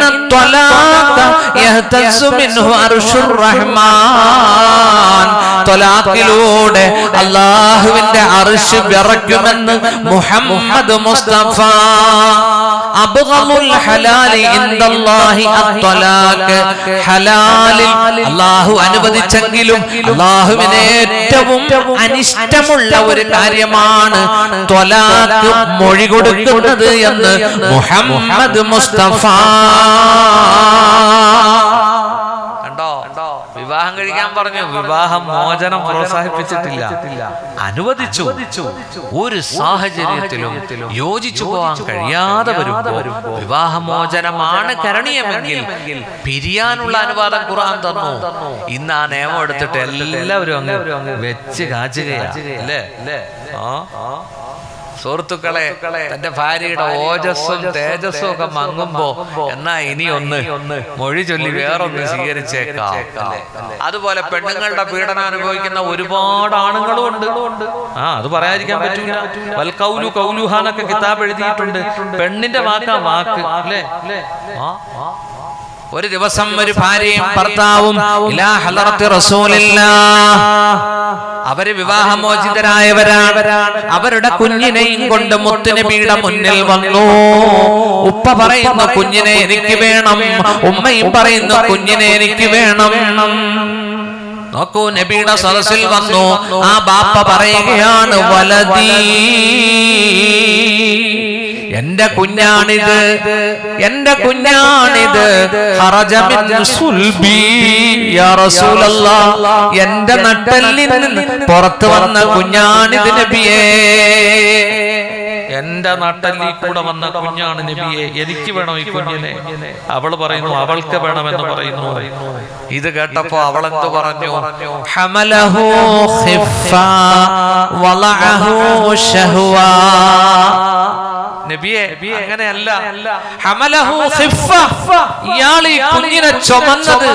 അള്ളാഹുവിന്റെ അർശ് വിറയ്ക്കുമെന്ന് മുഹമ്മദ് മുസ്തഫ. അബ്ഗമുൽ ഹലാലി ഇൻദല്ലാഹി അത്വലാഖ് ഹലാലിൽ അല്ലാഹു അനുവദിച്ചെങ്കിലും അള്ളാഹുവിന് ഏറ്റവും അനിഷ്ടമുള്ള ഒരു കാര്യമാണ് മൊഴി കൊടുക്കുന്നത് എന്ന് മുഹമ്മദ് മുസ്തഫ. കണ്ടോ? വിവാഹം കഴിക്കാൻ പറഞ്ഞു. വിവാഹം മോചനം പ്രോത്സാഹിപ്പിച്ചിട്ടില്ല. അനുവദിച്ചു. ഒരു സാഹചര്യത്തിലും യോജിച്ചു പോകാൻ കഴിയാതെ വരുമ്പോ വിവാഹമോചനമാണ് കരണീയമെങ്കിൽ പിരിയാനുള്ള അനുവാദം ഖുർആൻ തന്നു. ഇന്ന് ആ നിയമം എടുത്തിട്ട് എല്ലാവരും അങ്ങ് വെച്ച് കാച്ചുകയാ അല്ലേ? ആ? സുഹൃത്തുക്കളെ തന്റെ ഭാര്യയുടെ ഓജസ്സും തേജസ്സും ഒക്കെ മങ്ങുമ്പോ എന്നാ ഇനി ഒന്ന് മൊഴി ചൊല്ലി വേറൊന്ന് സ്വീകരിച്ചേക്കാം. അതുപോലെ പെണ്ണുങ്ങളുടെ പീഡനം അനുഭവിക്കുന്ന ഒരുപാട് ആണുങ്ങളും ഉണ്ട്. ആ അത് പറയാതിരിക്കാൻ പറ്റില്ല വൽ കൗലു കൗലുഹാനൊക്കെ കിതാബ് എഴുതിയിട്ടുണ്ട്. പെണ്ണിന്റെ വാക്കാ വാക്ക് അല്ലേ? ഒരു ദിവസം ഒരു ഭാര്യയും ഭർത്താവും ഇലാ ഹലറത്തി റസൂലില്ലാ. അവർ വിവാഹമോചിതരായവരാണ്. അവരുടെ കുഞ്ഞിനെയും കൊണ്ട് മുത്തുനബിയുടെ മുന്നിൽ വന്നു. ഉപ്പ പറയുന്ന കുഞ്ഞിനെ എനിക്ക് വേണം. ഉമ്മയും പറയുന്ന കുഞ്ഞിനെ എനിക്ക് വേണം. നോക്കൂ നബിയുടെ സദസ്സിൽ വന്നു. ആ ബാപ്പ പറയുകയാണ് വലതീ. എന്റെ കുഞ്ഞാണിത് എന്റെ കുഞ്ഞാണിത്. എന്റെ നട്ടലിൽ നിന്ന് പുറത്തു വന്ന കുഞ്ഞാണിത് നബിയേ. എന്റെ നട്ടലിൽ കൂടെ വന്ന കുഞ്ഞാണ് നബിയെ. എനിക്ക് വേണം ഈ കുഞ്ഞിനെ? അവൾ പറയുന്നു അവൾക്ക് വേണമെന്ന് പറയുന്നു. ഇത് കേട്ടപ്പോ അവൾ എന്ത് പറഞ്ഞു? ഹമലഹു നബിയെ അങ്ങനെയല്ല. ഇയാൾ ഈ കുഞ്ഞിനെ ചുമന്നത്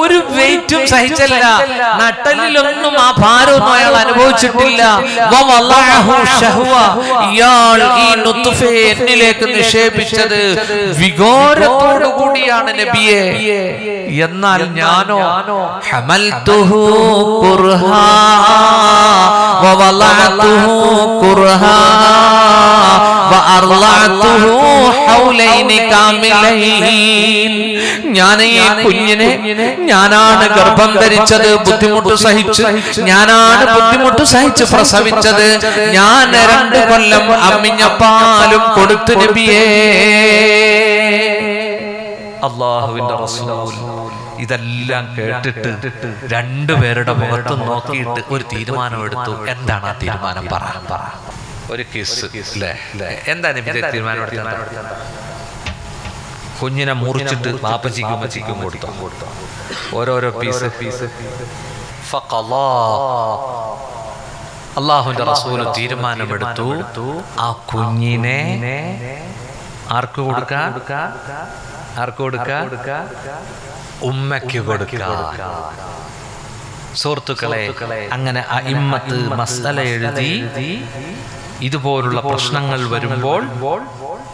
ഒരു വെയിറ്റും സഹിച്ചല്ല. നട്ടലിലൊന്നും ആ ഭാരമൊന്നും അയാൾ അനുഭവിച്ചിട്ടില്ല. ഇയാൾ ഈ എന്നിലേക്ക് നിക്ഷേപിച്ചത് വികാരത്തോടു കൂടിയാണ് നബിയെ. എന്നാൽ ഞാനോ ഹമൽ കുർഹാ വവളഅതുഹു കുർഹാ وأرضعته حولين كاملين ഞാൻ ഈ കുഞ്ഞിനെ ഞാനാണ് ഗർഭം ധരിച്ചത് ബുദ്ധിമുട്ട് സഹിച്ച് ഞാനാണ് ബുദ്ധിമുട്ട് സഹിച്ച് പ്രസവിച്ചത് ഞാൻ രണ്ട് കൊല്ലം അമ്മിഞ്ഞ പാലും കൊടുത്തു നബിയേ അള്ളാഹുവിന്റെ റസൂൽ ഇതെല്ലാം കേട്ടിട്ട് രണ്ടുപേരുടെ മുഖത്ത് നോക്കിയിട്ട് ഒരു തീരുമാനം എടുത്തു എന്താണ് ആ തീരുമാനം പറ പറ ഒരു കിസ് അല്ലേ എന്താണ് തീരുമാനം കുഞ്ഞിനെ മുറിച്ചിട്ട് പാപ്പച്ചിക്കും അമ്മച്ചിക്കും കൊടുത്തു? ഓരോരോ പീസ് പീസ് അള്ളാഹുന്റെ റസൂൽ തീരുമാനമെടുത്തു. ആ കുഞ്ഞിനെ ആർക്ക് കൊടുക്കാൻ ആർക്ക് കൊടുക്കാൻ ഉമ്മയ്ക്ക് കൊടുക്കാം. സുഹൃത്തുക്കളെ അങ്ങനെ ഇമ്മത്ത് മസല എഴുതി ഇതുപോലുള്ള പ്രശ്നങ്ങൾ വരുമ്പോൾ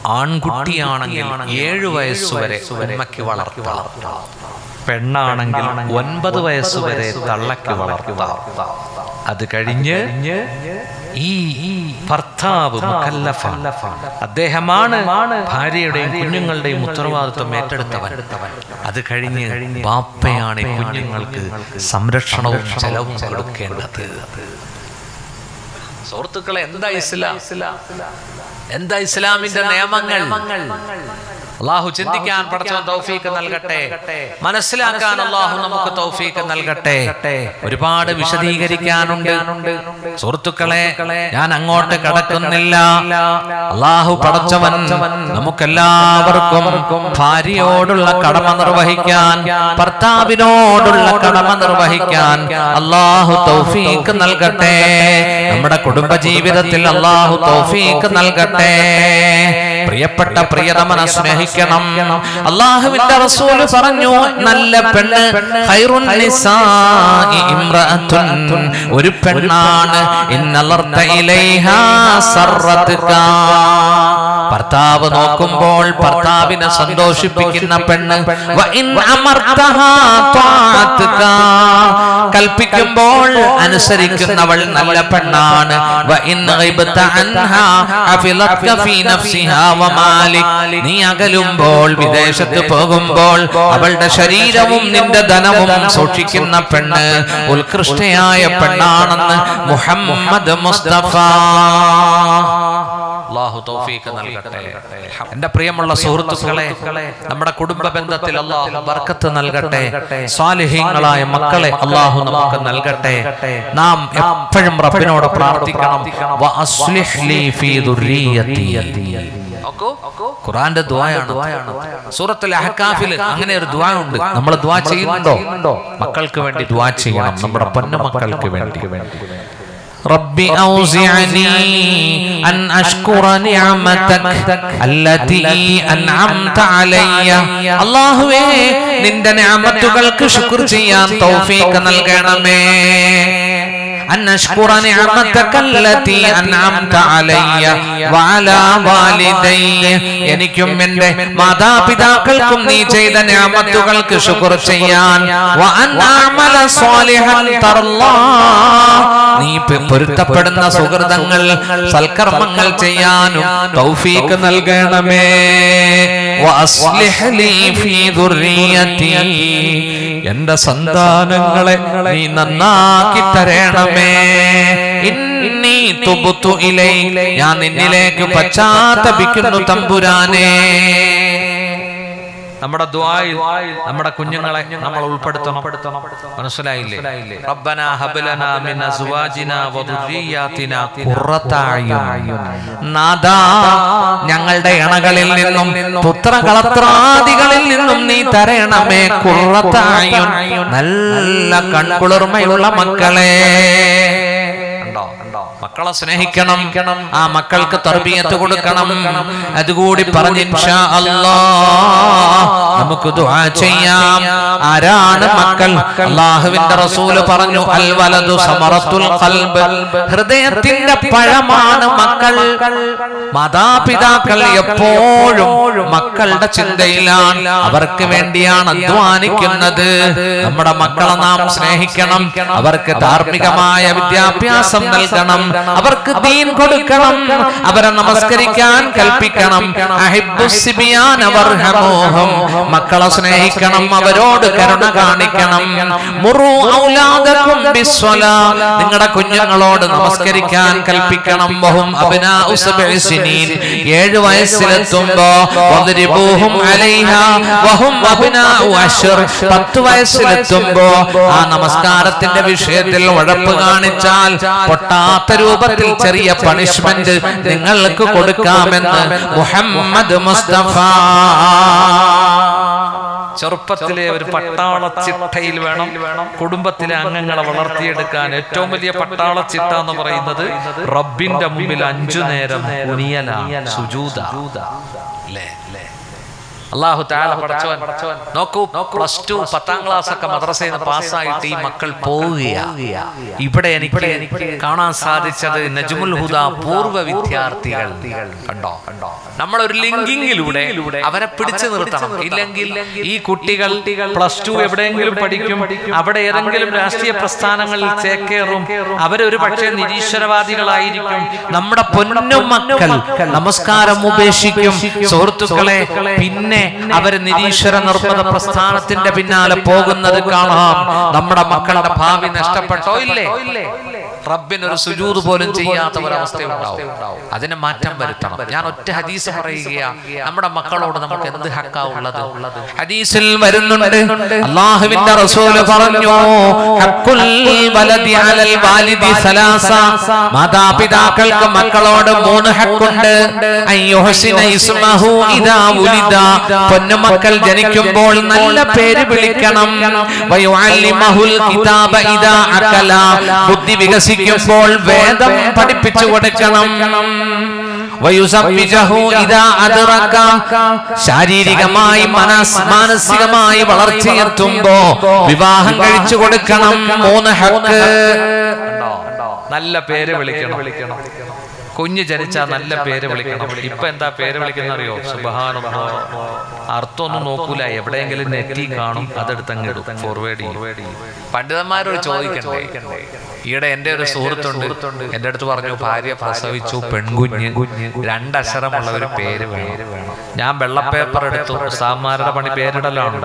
ആൺകുട്ടിയാണെങ്കിൽ ഏഴു വയസ്സുവരെ ഉമ്മയ്ക്ക് വളർത്താം. പെണ്ണാണെങ്കിൽ ഒൻപത് വയസ്സുവരെ തള്ളയ്ക്ക് വളർത്താം. അത് കഴിഞ്ഞ് ഈ ഭർത്താവ്. അദ്ദേഹമാണ് ഭാര്യയുടെയും കുഞ്ഞുങ്ങളുടെയും ഉത്തരവാദിത്വം ഏറ്റെടുത്തവൻ. അത് കഴിഞ്ഞ് ബാപ്പയാണ് കുഞ്ഞുങ്ങൾക്ക് സംരക്ഷണവും ചെലവും കൊടുക്കേണ്ടത്. സുഹൃത്തുക്കളെ എന്താ ഇസ്ലാം? എന്താ ഇസ്ലാമിന്റെ നിയമങ്ങൾ? അള്ളാഹു ചിന്തിക്കാൻ പഠിച്ചവൻ തൗഫീക്ക് നൽകട്ടെ. മനസ്സിലാക്കാൻ അള്ളാഹു നമുക്ക് തൗഫീക്ക് നൽകട്ടെ. ഒരുപാട് വിശദീകരിക്കാനുണ്ട്. സുഹൃത്തുക്കളെ ഞാൻ അങ്ങോട്ട് കടക്കുന്നില്ല. അള്ളാഹു പടച്ചവൻ നമുക്കെല്ലാവർക്കും ഭാര്യയോടുള്ള കടമ നിർവഹിക്കാൻ ഭർത്താവിനോടുള്ള കടമ നിർവഹിക്കാൻ അള്ളാഹു തൗഫീക്ക് നൽകട്ടെ. നമ്മുടെ കുടുംബ ജീവിതത്തിൽ അള്ളാഹു തൗഫീക്ക് നൽകട്ടെ. പ്രിയപ്പെട്ട പ്രിയതമനെ സ്നേഹിക്കണം. അള്ളാഹുവിന്റെ റസൂൽ പറഞ്ഞു നല്ല പെണ്ണ് ഒരു പെണ്ണാണ്. ഭർത്താവ് നോക്കുമ്പോൾ ഭർത്താവിനെ സന്തോഷിപ്പിക്കുന്ന പെണ്ണ്. അമർത്തഹാ കൽപ്പിക്കുമ്പോൾ അനുസരിക്കുന്നവൾ നല്ല പെണ്ണാണ്. നീ അകലുമ്പോൾ വിദേശത്ത് പോകുമ്പോൾ അവളുടെ ശരീരവും നിന്റെ ധനവും സൂക്ഷിക്കുന്ന പെണ്ണ് ഉത്കൃഷ്ടയായ പെണ്ണാണെന്ന് മുഹമ്മദ് മുസ്തഫ. അള്ളാഹു തൗഫീഖ് നൽകട്ടെ. എന്റെ പ്രിയമുള്ള സുഹൃത്തുക്കളെ നമ്മുടെ കുടുംബ ബന്ധത്തിൽ അള്ളാഹു ബർക്കത്ത് നൽകട്ടെ. സ്വാലിഹീങ്ങളായ മക്കളെ അള്ളാഹു നമുക്ക് നൽകട്ടെ. നാം എപ്പോഴും റബ്ബിനോട് പ്രാർത്ഥിക്കണം. വ ലീ ഫീ ദുർരിയത്തി. ഖുറാന്റെ ദ്വായാണ് സൂറത്തുൽ അഹ്കാഫിൽ അങ്ങനെ ഒരു ദ്വാ ഉണ്ട്. നമ്മൾ ദ്വാ ചെയ്യുന്നുണ്ടോ? മക്കൾക്ക് വേണ്ടി ദ്വാ ചെയ്യണം. നമ്മുടെ പൊന്നു മക്കൾക്ക് വേണ്ടി. رب أوزعني أن أشكر نعمتك التي أنعمت علي അള്ളാഹുവേ നിന്റെ നിഅമത്തുകൾക്ക് ശുക്ർ ചെയ്യാൻ തൗഫീഖ് നൽകണമേ أن أشكر نعمتك التي أنعمت علي وعلى والدي എനിക്കും എൻ്റെ മാതാപിതാക്കൾക്കും നീ ചെയ്ത നിഅമത്തുകൾക്ക് ശുക്ർ ചെയ്യാൻ وأن أعمل صالحا ترضاه നീ പെ- പൊരുത്തപ്പെടുന്ന സുഹൃതങ്ങൾ സൽക്കർമ്മങ്ങൾ ചെയ്യാനും തൗഫീക്ക് നൽകണമേ വഅസ്ലിഹ് ലീ ഫീ ദുർരിയതി എന്റെ സന്താനങ്ങളെ നീ നന്നാക്കി തരണമേ ഇന്നി ഇലൈ ഞാൻ നിന്നിലേക്ക് പശ്ചാത്തപിക്കുന്നു തമ്പുരാനേ. നമ്മുടെ ദ്വായിൽ നമ്മുടെ കുഞ്ഞുങ്ങളെ നമ്മൾ ഉൾപ്പെടുത്തണം. മനസ്സിലായില്ലേ? റബ്ബനാ ഹബ് ലനാ മിൻ അസ്വാജിനാ വദുർരിയാതിനാ ഖുർറത അയ്യുൻ നാദാ ഞങ്ങളുടെ ഇണകളിൽ നിന്നും പുത്രകളത്രാദികളിൽ നിന്നും നീ തരണമേ കുറത്തായും അയ്യുൻ നല്ല കൺകുളിർമയുള്ള മക്കളെ. മക്കളെ സ്നേഹിക്കണം. ആ മക്കൾക്ക് തർബീയത്ത് കൊടുക്കണം. അതുകൂടി പറഞ്ഞ് നമുക്ക് ദുആ ചെയ്യാം. ആരാണ് മക്കൾ? അള്ളാഹുവിന്റെ റസൂൽ പറഞ്ഞു അൽ വലതു സമറത്തുൽ ഖൽബ്. ഹൃദയത്തിന്റെ പഴമാണ് മക്കൾ. മാതാപിതാക്കൾ എപ്പോഴും മക്കളുടെ ചിന്തയിലാണ്. അവർക്ക് വേണ്ടിയാണ് അധ്വാനിക്കുന്നത് നമ്മുടെ മക്കളെ നാം സ്നേഹിക്കണം. അവർക്ക് ധാർമ്മികമായ വിദ്യാഭ്യാസം നൽകണം. അവർക്ക് ദീൻ കൊടുക്കണം. അവരെ നമസ്കരിക്കാൻ കൽപ്പിക്കണം. അവർഹമോഹം മക്കളെ സ്നേഹിക്കണം. അവരോട് കരുണ കാണിക്കണം. മുറു ഔലാദക്കും നിങ്ങളുടെ കുഞ്ഞുങ്ങളോട് നമസ്കരിക്കാൻ കൽപ്പിക്കണം. സിനീൻ. ഏഴ് വയസ്സിലെത്തുമ്പോ പത്ത് വയസ്സിലെത്തുമ്പോ ആ നമസ്കാരത്തിന്റെ വിഷയത്തിൽ ഉഴപ്പ് കാണിച്ചാൽ പൊട്ടാത്ത രൂപത്തിൽ ചെറിയ പണിഷ്മെന്റ് നിങ്ങൾക്ക് കൊടുക്കാമെന്ന് മുഹമ്മദ് മുസ്തഫ. ചെറുപ്പത്തിലെ ഒരു പട്ടാള ചിട്ടയിൽ വേണം കുടുംബത്തിലെ അംഗങ്ങളെ വളർത്തിയെടുക്കാൻ ഏറ്റവും വലിയ പട്ടാള ചിട്ട എന്ന് പറയുന്നത് റബ്ബിന്റെ മുമ്പിൽ അഞ്ചു നേരം സുജൂത. അല്ലേ? അള്ളാഹു താല പടച്ചവൻ നോക്കൂ പ്ലസ് ടു പത്താം ക്ലാസ് ഒക്കെ മദ്രസയിൽ നിന്ന് പാസ്സായിട്ട് ഈ മക്കൾ പോവുകയാ. ഇവിടെ എനിക്ക് കാണാൻ സാധിച്ചത് നജ്മുൽ ഹുദ പൂർവ വിദ്യാർത്ഥികൾ കണ്ടോ? നമ്മൾ ഒരു ലിങ്കിങ്ങിലൂടെ അവരെ പിടിച്ചു നിർത്തണം. ഇല്ലെങ്കിൽ ഈ കുട്ടികൾ പ്ലസ് ടു എവിടെയെങ്കിലും പഠിക്കും. അവിടെ ഏതെങ്കിലും രാഷ്ട്രീയ പ്രസ്ഥാനങ്ങളിൽ ചേക്കേറും. അവരൊരു പക്ഷേ നിരീശ്വരവാദികളായിരിക്കും. നമ്മുടെ പൊന്നും മക്കൾ നമസ്കാരം ഉപേക്ഷിക്കും. സുഹൃത്തുക്കളെ പിന്നെ അവർ നിരീശ്വര നിർമ്മത പ്രസ്ഥാനത്തിന്റെ പിന്നാലെ പോകുന്നത് കാണാം. നമ്മുടെ മക്കളുടെ ഭാവി നഷ്ടപ്പെട്ടോ ഇല്ലേ? റബ്ബിനൊരു സുജൂത് പോലും ചെയ്യാത്ത ഒരവസ്ഥയുണ്ടാവും അതിനെ മാറ്റം വരുത്തണം. ഞാൻ ഒറ്റ ഹദീസ് പറയുകയാണ്. നമ്മുടെ മക്കളോട് നമുക്ക് എന്ത് ഹക്കാ ഉള്ളത്? ഹദീസിൽ വരുന്നുണ്ട്. അള്ളാഹുവിന്റെ റസൂൽ പറഞ്ഞു ഹക്കുൽ വലദി അലൽ വാലിദി സലാസ. മാതാപിതാക്കൾക്ക് മക്കളോട് മൂന്ന് ഹക്കുണ്ട്. അയ്യുഹസിന ഇസ്മഹു ഇദാ ഉലിദ. പൊന്നുമക്കൾ ജനിക്കുമ്പോൾ നല്ല പേര് വിളിക്കണം. വയുഅല്ലിമഹുൽ കിതാബ ഇദാ അകല ബുദ്ധി വികസിക്കുമ്പോൾ വേദം പഠിപ്പിച്ചു കൊടുക്കണം. വയുസബ്ബിജഹു ഇദാ അദ്റക ശാരീരികമായി മനസ് മാനസികമായി വളർച്ചയെത്തുമ്പോ വിവാഹം കഴിച്ചു കൊടുക്കണം. മൂന്ന് ഹക്ക്. നല്ല പേര് വിളിക്കണം. വിളിക്കണം. കുഞ്ഞ് ജനിച്ച നല്ല പേര് വിളിക്കണം. ഇപ്പൊ എന്താ പേര് വിളിക്കുന്ന അറിയോ സുബഹാനം അർത്ഥമൊന്നും നോക്കൂല. എവിടെയെങ്കിലും നെറ്റി കാണും. അതെടുത്തങ്ങ് ഫോർവേഡ് ഫോർവേഡ് പണ്ഡിതന്മാരോട് ചോദിക്കണ്ടേ? ഈയിടെ എന്റെ ഒരു സുഹൃത്തുണ്ട്. എന്റെ അടുത്ത് പറഞ്ഞു ഭാര്യ പ്രസവിച്ചു പെൺകുഞ്ഞ്. രണ്ടക്ഷരമുള്ള ഒരു പേര് വേണം. ഞാൻ വെള്ളപ്പേപ്പർ എടുത്തു. സാമാരുടെ പണി പേരിടലാണ്.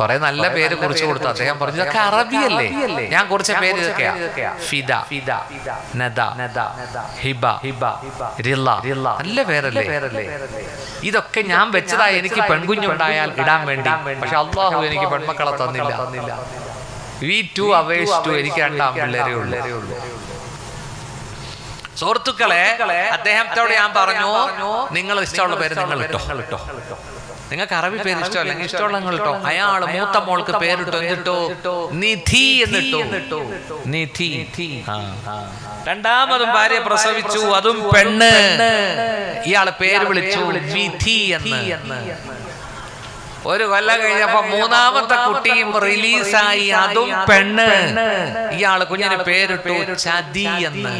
കുറെ നല്ല പേര് കുറിച്ച് കൊടുത്തു. അദ്ദേഹം പറഞ്ഞു ഇതൊക്കെ അറബിയല്ലേ? ഞാൻ കുറിച്ച പേര് ഇതൊക്കെയാ. ഫിദ. നദ. ഹിബ. ഹിബ. റില്ല. നല്ല പേരല്ലേ? ഇതൊക്കെ ഞാൻ വെച്ചതാ എനിക്ക് പെൺകുഞ്ഞുണ്ടായാൽ ഇടാൻ വേണ്ടി. പക്ഷെ അള്ളാഹു എനിക്ക് പെൺമക്കളെ തന്നില്ല. വി ടു അവേഴ്സ് ടു എനിക്ക് രണ്ടാം പിള്ളേരേ ഉള്ളൂ. സുഹൃത്തുക്കളെ അദ്ദേഹത്തോട് ഞാൻ പറഞ്ഞു നിങ്ങൾ ഇഷ്ടമുള്ള പേര് നിങ്ങൾ ഇട്ടോ ഇട്ടോ നിങ്ങൾക്ക് അറബി പേര് ഇഷ്ടമല്ല ഇഷ്ടമുള്ള നിങ്ങൾ ഇട്ടോ അയാൾ മൂത്ത മോൾക്ക് പേരിട്ടോ എന്നിട്ടോ? നിധി എന്നിട്ടോ? നിധി. രണ്ടാമതും ഭാര്യ പ്രസവിച്ചു അതും പെണ്ണ്. ഇയാൾ പേര് വിളിച്ചു വിധി എന്ന്. ഒരു കൊല്ലം കഴിഞ്ഞപ്പോ മൂന്നാമത്തെ കുട്ടിയും റിലീസായി അതും പെണ്ണ്. ഇയാൾ കുഞ്ഞിന് പേരിട്ടു. ചതി എന്ന്.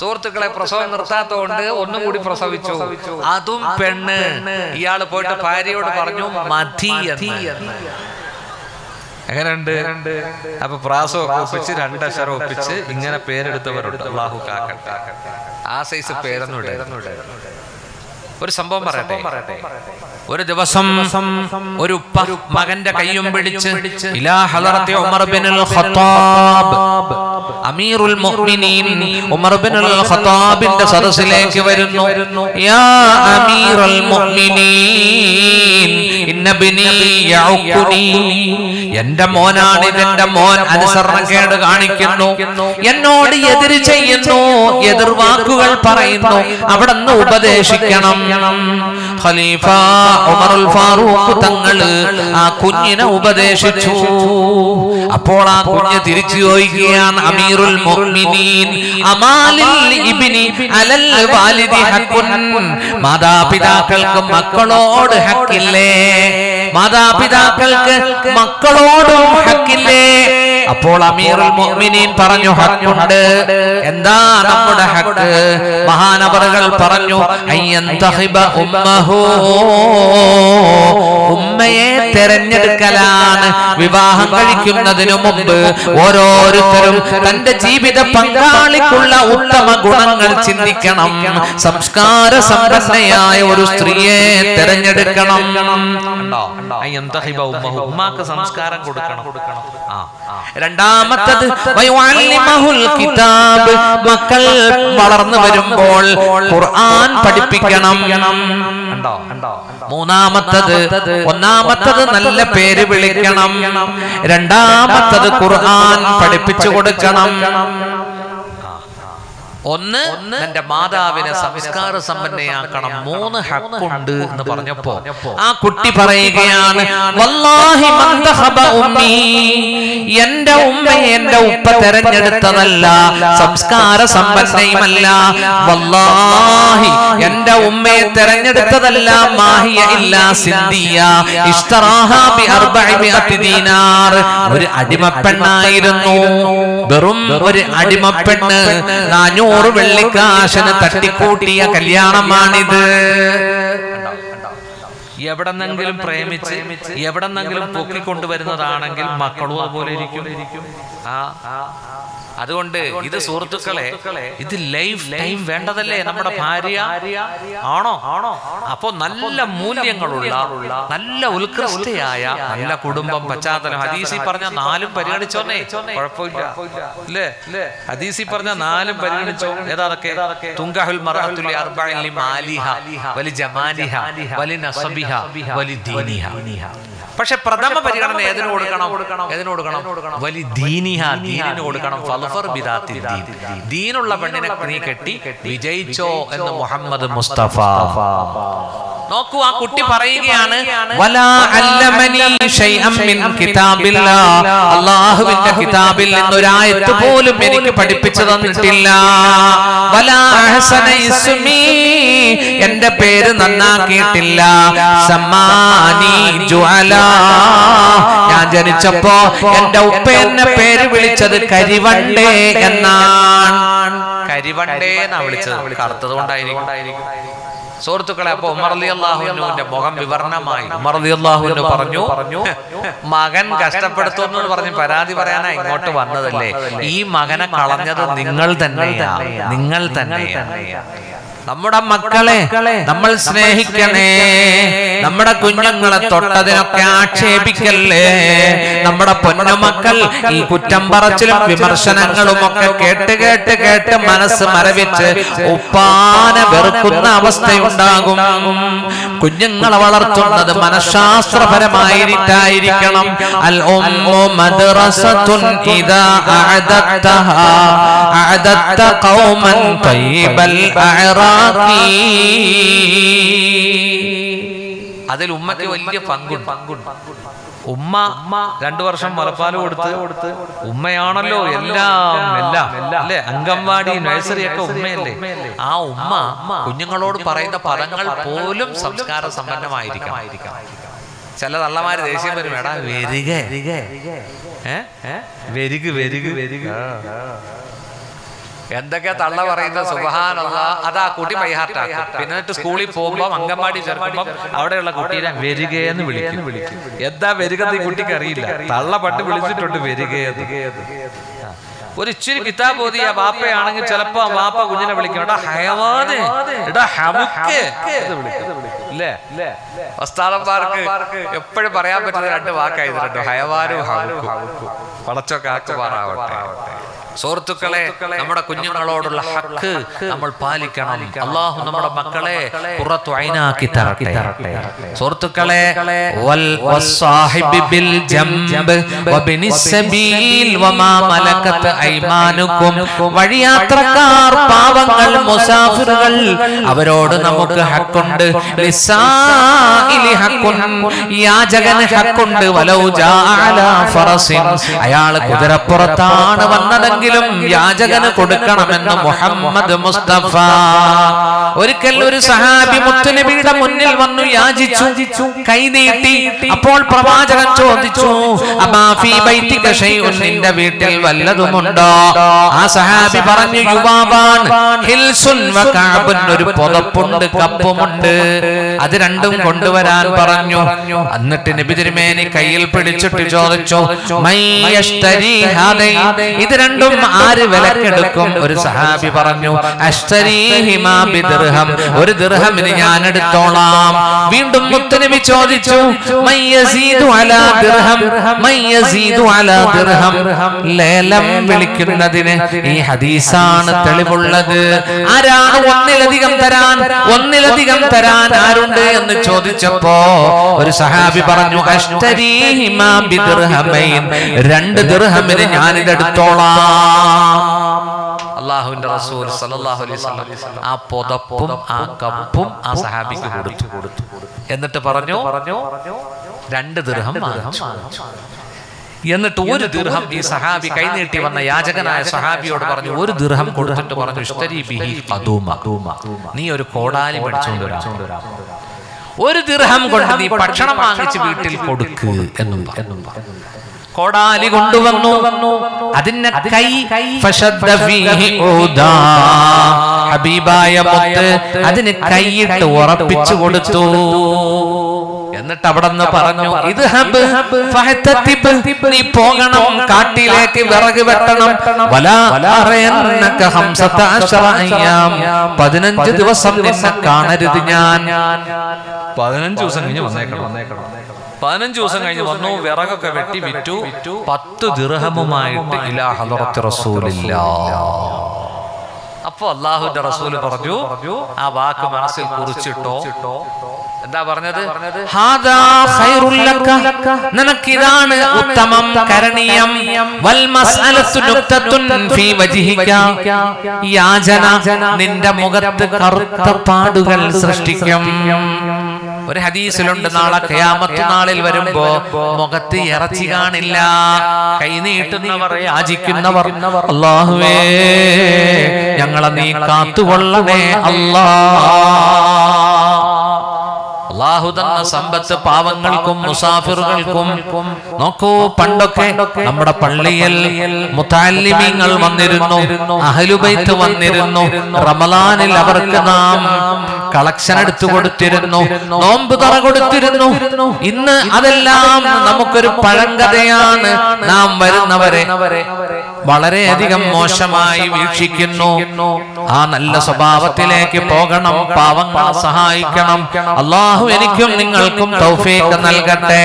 സുഹൃത്തുക്കളെ പ്രസവം നിർത്താത്തോണ്ട് ഒന്നും കൂടി പ്രസവിച്ചു. അതും പെണ്ണ്. ഇയാൾ പോയിട്ട് ഭാര്യയോട് പറഞ്ഞു മതി എന്ന്. എങ്ങനെയുണ്ട്? അപ്പൊ പ്രാസമൊക്കെ ഒപ്പിച്ച് രണ്ടക്ഷരം ഒപ്പിച്ച് ഇങ്ങനെ പേരെടുത്തവരുണ്ട്. അള്ളാഹു കാക്കട്ടെ. ആ സൈസ് പേരൊന്നും ഒരു സംഭവം പറയട്ടെ. ഒരു ദിവസം ഒരു മകന്റെ കയ്യും പിടിച്ച് ഇലാ ഹലറത്തെ ഉമർ ബിൻ ഖത്താബ് അമീറുൽ മുഅ്മിനീൻ ഉമർ ബിനുൽ ഖത്താബിന്റെ സദസ്സിലേക്ക് വരുന്നു. യാ അമീറുൽ മുഅ്മിനീൻ ഇന്ന ബിനി യഉഖുനി എന്റെ മോനാണ് ഇതെന്റെ മോൻ അനുസരണക്കേട് കാണിക്കുന്നു. എന്നോട് എതിര് ചെയ്യുന്നു. എതിർവാക്കുകൾ പറയുന്നു. അവിടെ നിന്ന് ഉപദേശിക്കണം. ഖലീഫ ഉമറുൽ ഫാറൂഖ് തങ്ങൾ ആ കുഞ്ഞിനെ ഉപദേശിച്ചു. അപ്പോൾ ആ കുഞ്ഞ് തിരിച്ചു ചോദിക്കുകയാണ് അമീറുൽ മുഅ്മിനീൻ. അമാലിൽ ഇബ്നി അലൽ വാലിദി ഹഖുൻ മാതാപിതാക്കൾക്ക് മക്കളോട് ഹക്കില്ലേ? മാതാപിതാക്കൾക്ക് മക്കളോടും ഹക്കില്ലേ? അപ്പോൾ അമീറുൽ മുഅ്മിനീൻ പറഞ്ഞു ഹക്കുണ്ട്. എന്താ നമ്മുടെ ഹക്ക്? മഹാനവറുകൾ പറഞ്ഞു അയ്യന്തഹിബ ഉമ്മഹു. ഉമ്മയെ തെരഞ്ഞെടുക്കലാണ് വിവാഹം കഴിക്കുന്നതിനു മുമ്പ് ഓരോരുത്തരും തന്റെ ജീവിത പങ്കാളിക്കുള്ള ഉത്തമ ഗുണങ്ങൾ ചിന്തിക്കണം. സംസ്കാര സമ്പന്നയായ ഒരു സ്ത്രീയെ തെരഞ്ഞെടുക്കണം. ഉമ്മാക്ക് സംസ്കാരം കൊടുക്കണം. ആ. രണ്ടാമത്തത് മക്കൾ വളർന്നു വരുമ്പോൾ ഖുർആൻ പഠിപ്പിക്കണം. മൂന്നാമത്തത് ഒന്നാമത്തത് നല്ല പേര് വിളിക്കണം. രണ്ടാമത്തത് ഖുർആൻ പഠിപ്പിച്ചു കൊടുക്കണം. ഒന്ന് എന്റെ മാതാവിനെ സംസ്കാര സമ്പന്നയാക്കണം. മൂന്ന് ഹക്കുണ്ട് എന്ന് പറഞ്ഞപ്പോ ആ കുട്ടി പറയുകയാണ് എന്റെ ഉമ്മ. എന്റെ ഉപ്പ തെരഞ്ഞെടുത്തതല്ല. സംസ്കാര സമ്പന്നയുമല്ല. വല്ലാഹി എന്റെ ഉമ്മയെ തെരഞ്ഞെടുത്തതല്ല. മാഹിയ ഇല്ല സിന്ധിയ. ഒരു അടിമപ്പെണ്ണായിരുന്നു. വെറും ഒരു അടിമപ്പെണ്ണ്. നാനൂറ് വെള്ളിക്കാശന് തട്ടിക്കൂട്ടിയ കല്യാണമാണിത്. എവിടെന്നെങ്കിലും പ്രേമിച്ച് എവിടെന്നെങ്കിലും പൊക്കിക്കൊണ്ടുവരുന്നതാണെങ്കിൽ മക്കളും അതുപോലെ ഇരിക്കും. ആ. അതുകൊണ്ട് ഇത് സുഹൃത്തുക്കളെ ഇത് ലൈഫ് ടൈം വേണ്ടതല്ലേ നമ്മുടെ ഭാര്യ? ആണോ? ആണോ? അപ്പൊ നല്ല മൂല്യങ്ങളുള്ള നല്ല ഉത്കൃഷ്ടയായ നല്ല കുടുംബം പശ്ചാത്തലം. ഹദീസി പറഞ്ഞ നാലും പരിഗണിച്ചോന്നേ? കുഴപ്പമില്ല. ഹദീസി പറഞ്ഞ നാലും പരിഗണിച്ചോ? ഏതാതൊക്കെ? തുങ്കഹുൽ മറഹത്തുൽ അർബഇൻ ലി മാലിഹ വലി ജമാലിഹ വലി നസബിഹ വലി ദീനിഹ. പക്ഷെ പ്രഥമ പരിഗണന ഏതിനു കൊടുക്കണം? ഏതിനു കൊടുക്കണം? വലി ദീനിഹ ദീനിന് കൊടുക്കണം. ഫൽഫർ ബിദാത്തി ദീനുള്ള പെണ്ണിനെ നീ കെട്ടി വിജയിച്ചോ എന്ന് മുഹമ്മദ് മുസ്തഫ. നോക്കൂ ആ കുട്ടി പറയുകയാണ് അല്ലാഹുവിന്റെ കിതാബിൽ നിന്ന് ഒരു ആയത്ത് പോലും എനിക്ക് പഠിപ്പിച്ചു തന്നിട്ടില്ല എന്റെ പേര് നന്നാക്കിയിട്ടില്ല. സമ്മാനി ജുഅല. ഞാൻ ജനിച്ചപ്പോ എന്റെ ഉപ്പ എന്നെ പേര് വിളിച്ചത് കരിവണ്ടേ എന്നാണ്. കരിവണ്ടേ എന്നാ വിളിച്ചത്. കറുത്തത് കൊണ്ടായിരിക്കും. സുഹൃത്തുക്കളെ അപ്പൊ ഉമർ അലി അള്ളാഹുവിന്റെ മുഖം വിവരണമായി. ഉമർ അലി അള്ളാഹുവിന് പറഞ്ഞു പറഞ്ഞു മകൻ കഷ്ടപ്പെടുത്തുന്നു എന്ന് പറഞ്ഞ് പരാതി പറയാനാ ഇങ്ങോട്ട് വന്നതല്ലേ? ഈ മകനെ കളഞ്ഞത് നിങ്ങൾ തന്നെയാ. നിങ്ങൾ തന്നെയാ. നമ്മുടെ മക്കളെ നമ്മൾ സ്നേഹിക്കണേ. നമ്മുടെ കുഞ്ഞുങ്ങളെ തൊട്ടതിനൊക്കെ ആക്ഷേപിക്കല്ലേ? നമ്മുടെ പൊന്നുമക്കൾ ഈ കുറ്റം പറച്ചിലും വിമർശനങ്ങളും ഒക്കെ കേട്ട് കേട്ട് കേട്ട് മനസ്സ് മരവിച്ച് ഉപ്പാനെ വെറുക്കുന്ന അവസ്ഥയുണ്ടാകും. കുഞ്ഞുങ്ങളെ വളർത്തുന്നത് മനഃശാസ്ത്രപരമായിരിക്കണം. അൽ ഉമ്മു മദ്റസത്തുൻ ഇദാ അഅദത്തഹാ. അഅദത്ത ഖൗമൻ തയ്യിബൽ അതിൽ ഉമ്മക്ക് വലിയ പങ്കുണ്ട്. പങ്കുണ്ട്. ഉമ്മ രണ്ടു വർഷം മുലപ്പാൽ കൊടുത്ത് ഉമ്മയാണല്ലോ എല്ലാം എല്ലാം അല്ലേ? അംഗൻവാടി നഴ്സറി ഒക്കെ ഉമ്മയല്ലേ? ആ ഉമ്മ കുഞ്ഞുങ്ങളോട് പറയുന്ന പദങ്ങൾ പോലും സംസ്കാര സമ്പന്നമായിരിക്കാം. ചില തള്ളമാര് ദേഷ്യം വരും വേടാ വരിക വരിക. വരിക വരിക. എന്തൊക്കെയാ തള്ള പറയുന്ന സുബഹാനല്ല. അതാ കുട്ടി ബൈഹാർട്ടാക്കും പിന്നെ എന്നിട്ട് സ്കൂളിൽ പോകുമ്പോ അങ്കമാടി ചേർക്കുമ്പോ അവിടെയുള്ള കുട്ടീനെ വരികയെന്ന് വിളിക്കും. എന്താ വരിക ഈ കുട്ടിക്ക് അറിയില്ല. തള്ള പട്ട് വിളിച്ചിട്ടുണ്ട് വരികയെന്ന്. ഒരു ഇച്ചിരി കിതാബ് ഓതിയ വാപ്പയാണെങ്കിൽ ചിലപ്പോ ആ വാപ്പ കുഞ്ഞിനെ വിളിക്കും. എടാ ഹയവാന് എടാ ഹമുക്ക്. എന്ന് വിളിക്കും. ഇല്ലേ? വസ്താദന്മാർക്ക് എപ്പോഴും പറയാൻ പറ്റുന്ന രണ്ട് വാക്കായിരുന്നു ഹയവാനും പടച്ചൊക്കെ ആക്കുമാറാവട്ടെ സുഹൃത്തുക്കളെ നമ്മുടെ കുഞ്ഞുങ്ങളോടുള്ള ഹക്ക് നമ്മൾ പാലിക്കണം. അള്ളാഹു നമ്മുടെ മക്കളെ പുറത്തു അയിനാക്കി തരട്ടെ. സുഹൃത്തുക്കളെ വൽ ബിൽ ജംബ് വബിനി സബീൽ വമാ മലക്കത്ത് ഐമാനുക്കും. വഴിയാത്രക്കാർ പാവങ്ങൾ മുസാഫിറുകൾ. അവരോട് നമുക്ക് ഹക്കുണ്ട്. ലിസാഇലി ഹക്കുൻ. യാചകന് ഹക്കുണ്ട്. വലൗ ജാഅല ഫറസിൻ. അയാൾ കുതിരപ്പുറത്താണ് വന്നതെങ്കിലും യാചകന് കൊടുക്കണമെന്ന് മുഹമ്മദ് മുസ്തഫ. ഒരിക്കൽ ഒരു സഹാബി മുത്തുനബിയുടെ മുന്നിൽ വന്നു യാചിച്ചു. കൈ നീട്ടി. അപ്പോൾ പ്രവാചകൻ ചോദിച്ചു അമാഫി ബൈത്തിക ഷൈഉൻ നിന്റെ വീട്ടിൽ വല്ലതുമുണ്ടോ? ആ സഹാബി പറഞ്ഞു യുവാവാൻ ഹിൽസുൻ വ കഅബുൻ ഒരു പുതപ്പുണ്ട് കപ്പുമുണ്ട്. അത് രണ്ടും കൊണ്ടുവരാൻ പറഞ്ഞു. എന്നിട്ട് നബി തിരുമേനി കയ്യിൽ പിടിച്ചിട്ട് ചോദിച്ചു ഇത് രണ്ടും ആര് വിലക്കെടുക്കും? ഒരു സഹാബി പറഞ്ഞു ഒരു ദിർഹമിന് ഞാൻ എടുത്തോളാം. വീണ്ടും മുത്തനബി ചോദിച്ചു ലേലം വിളിക്കുന്നതിന് ഈ ഹദീസാണ് തെളിവുള്ളത്. ആരാണ് ഒന്നിലധികം തരാൻ? ഒന്നിലധികം തരാൻ? ആരുണ്ട് എന്ന് ചോദിച്ചപ്പോ ഒരു സഹാബി പറഞ്ഞു രണ്ട് ദിർഹമിന് ഞാൻ ഇതെടുത്തോളാം അള്ളാഹുവിന്റെ റസൂൽ സല്ലല്ലാഹു അലൈഹി വസല്ലം ആ പുതപ്പും ആ കപ്പും ആ സഹാബിക്ക് കൊടുത്തു കൊടുത്തു എന്നിട്ട് പറഞ്ഞു പറഞ്ഞു രണ്ട് ദിർഹം. എന്നിട്ട് ഒരു ദീർഹം ഈ സഹാബി കൈനീട്ടി വന്ന യാചകനായ സഹാബിയോട് പറഞ്ഞു ഒരു ദീർഹം കൊടുത്തിട്ട് പറഞ്ഞു ഇഷ്തരി ബിഹി. നീ ഒരു കോടാലി പഠിച്ചുകൊണ്ട് ഒരു ദീർഹം കൊണ്ട് നീ ഭക്ഷണം വാങ്ങിച്ച് വീട്ടിൽ കൊടുക്ക് എന്നും എന്നും കോടാലി കൊണ്ടുവന്നു. അതിന്റെ കൈ. ഹബീബായ മുത്ത് അതിന് കൈയിട്ട് ഉറപ്പിച്ചു കൊടുത്തു. എന്നിട്ട് അവിടെ നിന്ന് പറഞ്ഞു ഇത് ഹബ് നീ പോകണം കാട്ടിലേക്ക് വിറക് വെട്ടണം. വലാ അറയന്നക ഹംസത അശറ അയ്യാം. പതിനഞ്ച് ദിവസം നിന്നെ കാണരുത് ഞാൻ. പതിനഞ്ച് ദിവസം കഴിഞ്ഞ് വന്നേക്കണം. വന്നേക്കണം. പതിനഞ്ച് ദിവസം കഴിഞ്ഞ് വന്നു വിറകൊക്കെ വെട്ടി വിറ്റു. പത്ത് ദിർഹമുമായിട്ട് ഇലാ ഹലറത്ത് റസൂലില്ല. അപ്പൊ അള്ളാഹുന്റെ റസൂൽ പറഞ്ഞു ആ വാക്ക് മനസ്സിൽ കുറിച്ചിട്ടോ. എന്താ പറഞ്ഞത്? ഹാദാ ഇതാണ് ഉത്തമം കരണീയം. യാചന നിന്റെ മുഖത്ത് കറുത്ത പാടുകൾ സൃഷ്ടിക്കും. ഒരു ഹദീസിലുണ്ട് നാളെ ഖയാമത്ത് നാളിൽ വരുമ്പോ മുഖത്ത് ഇറച്ചി കാണില്ല. കൈ നീട്ടുന്നവർ യാചിക്കുന്നവർ. അള്ളാഹുവേ ഞങ്ങളെ നീ കാത്തുകൊള്ളണേ അല്ലാ അള്ളാഹു തന്ന സമ്പത്ത് പാവങ്ങൾക്കും മുസാഫിറുകൾക്കും നോക്കൂ പണ്ടൊക്കെ നമ്മുടെ പള്ളിയിൽ മുത്താലിമിങ്ങൾ വന്നിരുന്നു. അഹലുബൈത്ത് വന്നിരുന്നു. റമലാനിൽ അവർക്ക് നാം കളക്ഷൻ എടുത്തു കൊടുത്തിരുന്നു നോമ്പ് തറ കൊടുത്തിരുന്നു. ഇന്ന് അതെല്ലാം നമുക്കൊരു പഴങ്കഥയാണ്. നാം വരുന്നവരെ. വളരെയധികം മോശമായി വീക്ഷിക്കുന്നു. ആ നല്ല സ്വഭാവത്തിലേക്ക് പോകണം. പാവങ്ങളെ സഹായിക്കണം. അള്ളാഹു എനിക്കും നിങ്ങൾക്കും തൗഫീഖ് നൽകട്ടെ.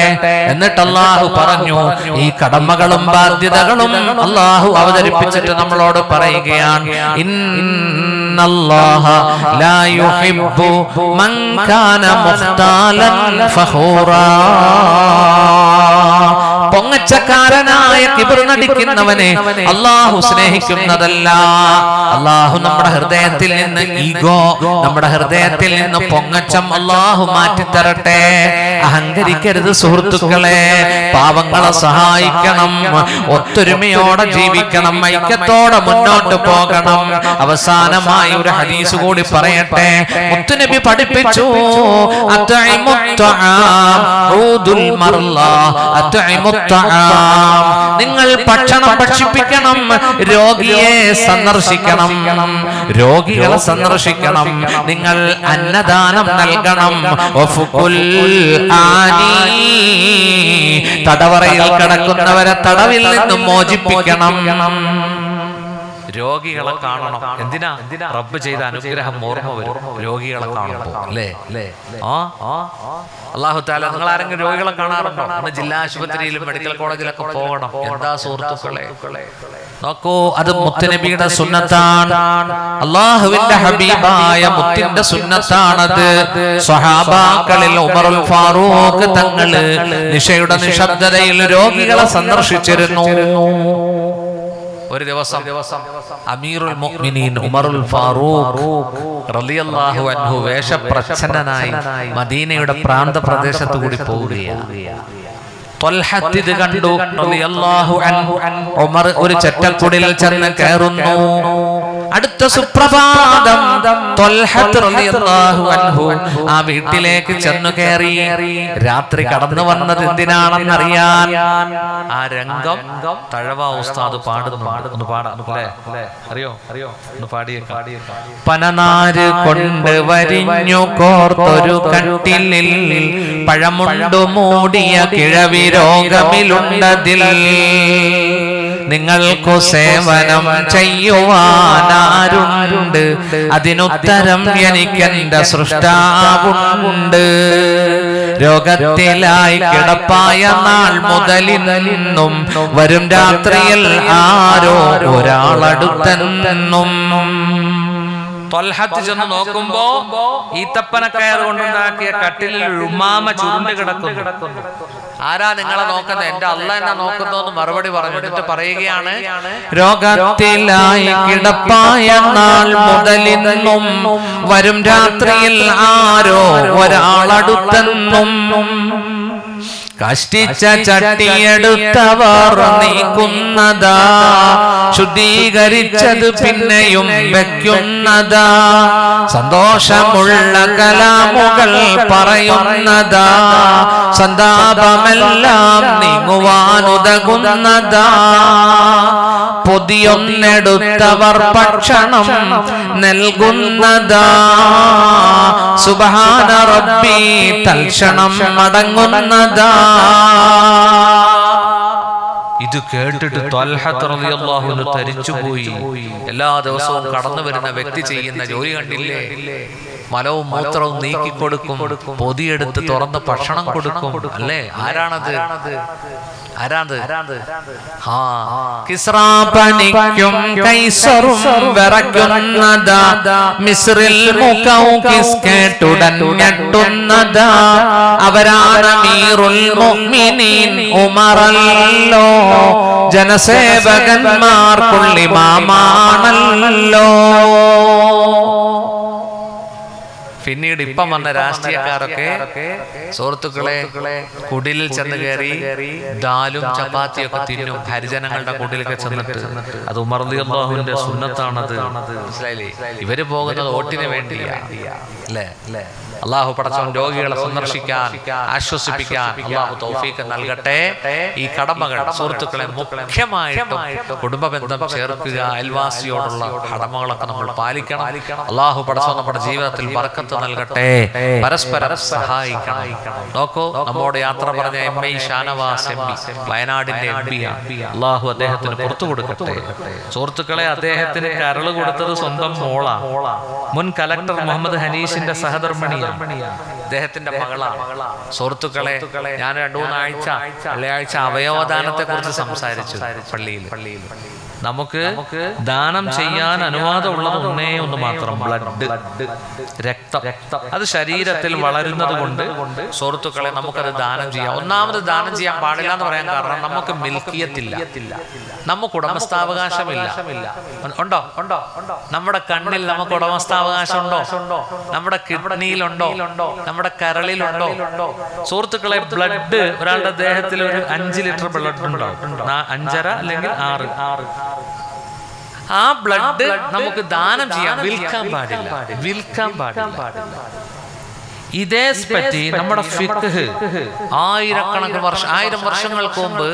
എന്നിട്ട് അള്ളാഹു പറഞ്ഞു ഈ കടമകളും ബാധ്യതകളും അള്ളാഹു അവതരിപ്പിച്ചിട്ട് നമ്മളോട് പറയുകയാണ്. ഇന്നല്ലാഹ ലാ യുഹിബ്ബു മൻ കാന മുഖ്താലൻ ഫഖൂറാ പൊങ്ങച്ചക്കാരനായ കിബിർ നടിക്കുന്നവനെ അള്ളാഹു സ്നേഹിക്കുന്നതല്ല. അള്ളാഹു നമ്മുടെ ഹൃദയത്തിൽ നിന്ന് ഈഗോ നമ്മുടെ ഹൃദയത്തിൽ നിന്ന് പൊങ്ങച്ചം അള്ളാഹു മാറ്റിത്തരട്ടെ. അഹങ്കരിക്കരുത് സുഹൃത്തുക്കളെ. പാവങ്ങളെ സഹായിക്കണം. ഒത്തൊരുമയോടെ ജീവിക്കണം. ഐക്യത്തോടെ മുന്നോട്ട് പോകണം. അവസാനമായി ഒരു ഹദീസ് കൂടി പറയട്ടെ. മുത്തുനബി പഠിപ്പിച്ചു. മർലാ അത്അഇമുത്ത്വആം നിങ്ങൾ ഭക്ഷണം ഭക്ഷിപ്പിക്കണം രോഗിയെ സന്ദർശിക്കണം രോഗികളെ സന്ദർശിക്കണം. നിങ്ങൾ അന്നദാനം നൽകണം. തടവറയിൽ കിടക്കുന്നവരെ തടവിൽ നിന്നും മോചിപ്പിക്കണം. രോഗികളെ കാണണം. എന്തിനാ? എന്തിനാ? റബ്ബ് ചെയ്ത അനുഗ്രഹം ഓർമ്മ വരും. രോഗികളെ കാണുമ്പോ അല്ലേ? അല്ലേ? ആ? ആ? അള്ളാഹു താല നിങ്ങൾ ആരെങ്കിലും രോഗികളെ കാണാറുണ്ടോ? നമ്മുടെ ജില്ലാ ആശുപത്രിയിലും മെഡിക്കൽ കോളേജിലൊക്കെ പോകണം. എന്താ സുഹൃത്തുക്കളെ? നോക്കൂ അത് മുത്തനബിയുടെ സുന്നത്താണ്. അള്ളാഹുവിന്റെ ഹബീബായ മുത്തിന്റെ സുന്നത്താണത്. സ്വഹാബാക്കളിൽ ഉമറുൽ ഫാറൂഖ് തങ്ങൾ നിഷയുടെ നിശബ്ദതയിൽ രോഗികളെ സന്ദർശിച്ചിരുന്നു. ഒരു ദിവസം അമീറുൽ മുഅ്മിനീൻ ഉമറുൽ ഫാറൂഖ് റളിയല്ലാഹു അൻഹു വേഷപ്രച്ഛന്നനായി മദീനയുടെ പ്രാന്തപ്രദേശത്ത് കൂടി പോവുകയാണ്. ഇത് കണ്ടു റളിയല്ലാഹു അൻഹു ഉമർ ഒരു ചെറ്റക്കുടിൽ ചെന്ന് കയറുന്നു. അടുത്ത സുപ്രഭാതം അൻഹു. ആ വീട്ടിലേക്ക് ചെന്നു കയറി രാത്രി കടന്നു വന്നത് എന്തിനാണെന്ന് അറിയാൻ ആ രംഗം തഴവ ഉസ്താദ് പാടുന്നു ഒന്ന് പാടാം. അറിയോ? അറിയോ? ഒന്ന് പാടിയ പനനാര് കൊണ്ട് വരിഞ്ഞു കോർത്തൊരു കട്ടിലിൽ പഴമുണ്ടു മൂടിയ കിഴവി രോഗമിലുണ്ടതിൽ നിങ്ങൾക്കു സേവനം ചെയ്യുവാനാരുണ്ട്. അതിനുത്തരം എനിക്കെന്റെ സൃഷ്ടാവുണ്ട്. രോഗത്തിലായി കിടപ്പായ നാൾ മുതലിന്നും വരും രാത്രിയിൽ ആരോ ഒരാളടുത്തെന്നും. തൊൽഹത്ത് ചെന്ന് നോക്കുമ്പോ ഈത്തപ്പനക്കയർ കൊണ്ടുണ്ടാക്കിയ കട്ടിലിൽ ഉമാമ ചുരുണ്ട് കിടക്കുന്നു. ആരാ നിങ്ങളെ നോക്കുന്നത്? എന്റെ അല്ല എന്നെ നോക്കുന്നു മറുപടി പറഞ്ഞു. എന്നിട്ട് പറയുകയാണ് രോഗത്തിലായി കിടപ്പായ നാൾ മുതലിന്നും വരും രാത്രിയിൽ ആരോ ഒരാളടുത്തെന്നും കഷ്ടിച്ച ചട്ടിയെടുത്തവർ നീക്കുന്നതാ. ശുദ്ധീകരിച്ചത് പിന്നെയും വയ്ക്കുന്നതാ സന്തോഷമുള്ള കലാമുകൾ പറയുന്നതാ. സന്താപമെല്ലാം നീങ്ങുവാനുതകുന്നതാ. പൊതിയൊന്നെടുത്തവർ ഭക്ഷണം നൽകുന്നതാ. സുബഹാന റബ്ബി തൽക്ഷണം മടങ്ങുന്നതാ. ഇത് കേട്ടിട്ട് തൊൽഹത്തറിയാഹുന്ന് തരിച്ചുപോയി. എല്ലാ ദിവസവും കടന്നു വരുന്ന വ്യക്തി ചെയ്യുന്ന ജോലി കണ്ടില്ലേ? മലവും മൂത്രവും നീക്കി കൊടുക്കും. പൊതിയെടുത്ത് തുറന്ന് ഭക്ഷണം കൊടുക്കും. അല്ലേ? ആരാണത്? ആരാത് ആ. കിസ്രാപനിക്കും കൈസറും വിറയ്ക്കുന്നതാ. മിസ്രിൽ മുഖൗകിസ് കേട്ടുടൻ ഞെട്ടുന്നതാ. അവരാണ് മീറുൽ മുഅ്മിനീൻ ഉമറല്ലോ. ജനസേവകന്മാർക്കുള്ളിമാമാണല്ലോ പിന്നീട് ഇപ്പം വന്ന രാഷ്ട്രീയക്കാരൊക്കെ സുഹൃത്തുക്കളെ കുടിലിൽ ചെന്ന് കയറി ദാലും ചപ്പാത്തിയൊക്കെ തിന്നും ഹരിജനങ്ങളുടെ കുടിലൊക്കെ ചെന്നിട്ട് അത് ഉമർദിയാഹുവിന്റെ സുന്നത്താണത്. മനസ്സിലായില്ലേ? ഇവർ പോകുന്നത് വോട്ടിന് വേണ്ടിയാ. അല്ലേ? അള്ളാഹു പടച്ചവൻ രോഗികളെ സന്ദർശിക്കാൻ ആശ്വസിപ്പിക്കാൻ അള്ളാഹു തൗഫീക്ക് നൽകട്ടെ. ഈ കടമകൾ സുഹൃത്തുക്കളെ മുഖ്യമായിട്ടും കുടുംബ ബന്ധം ചേർക്കുക അയൽവാസിയോടുള്ള കടമകളൊക്കെ നമ്മൾ പാലിക്കണം. അള്ളാഹു പടച്ചവൻ നമ്മുടെ ജീവിതത്തിൽ ബർക്കത്ത് നൽകട്ടെ. പരസ്പരം സഹായിക്കണം. നോക്കൂ നമ്മുടെ യാത്ര പറഞ്ഞ M I Shanavas M P വയനാടിന്റെ എം പി അള്ളാഹു അദ്ദേഹത്തിന് പുറത്തു കൊടുക്കട്ടെ. സുഹൃത്തുക്കളെ അദ്ദേഹത്തിന് കരൾ കൊടുത്തത് സ്വന്തം മോളാണ് മുൻ കലക്ടർ മുഹമ്മദ് ഹനീഷിന്റെ സഹധർമ്മിണിയാണ്. അദ്ദേഹത്തിന്റെ മകളാണ് സുഹൃത്തുക്കളെ ഞാൻ രണ്ടു മൂന്നാഴ്ച വെള്ളിയാഴ്ച അവയവദാനത്തെ കുറിച്ച് സംസാരിച്ചു. പള്ളിയിൽ. പള്ളിയിൽ. നമുക്ക് ദാനം ചെയ്യാൻ അനുവാദമുള്ളത് ഒന്നേ ഒന്ന് മാത്രം. ബ്ലഡ് രക്തം. അത് ശരീരത്തിൽ വളരുന്നത് കൊണ്ട് സുഹൃത്തുക്കളെ നമുക്കത് ദാനം ചെയ്യാം. ഒന്നാമത് ദാനം ചെയ്യാൻ പാടില്ല എന്ന് പറയാൻ കാരണം നമുക്ക് മിൽക്കിയത്തില്ല. നമുക്ക് ഉടമസ്ഥാവകാശമില്ല. ഉണ്ടോ? ഉണ്ടോ? നമ്മുടെ കണ്ണിൽ നമുക്ക് ഉടമസ്ഥാവകാശം ഉണ്ടോ നമ്മുടെ കിഡ്നിയിലുണ്ടോ? നമ്മുടെ കരളിലുണ്ടോ? സുഹൃത്തുക്കളെ ബ്ലഡ് ഒരാളുടെ ദേഹത്തിൽ ഒരു അഞ്ച് ലിറ്റർ ബ്ലഡ് ഉണ്ടോ? അഞ്ചര അല്ലെങ്കിൽ ആറ്? ആറ്. ആ ബ്ലഡ് നമുക്ക് ദാനം ചെയ്യാം. വിൽക്കാൻ പാടില്ല. വിൽക്കാൻ പാടില്ല. ഇതേ പറ്റി നമ്മുടെ ആയിരക്കണക്കിന് വർഷം ആയിരം വർഷങ്ങൾക്ക് മുമ്പ്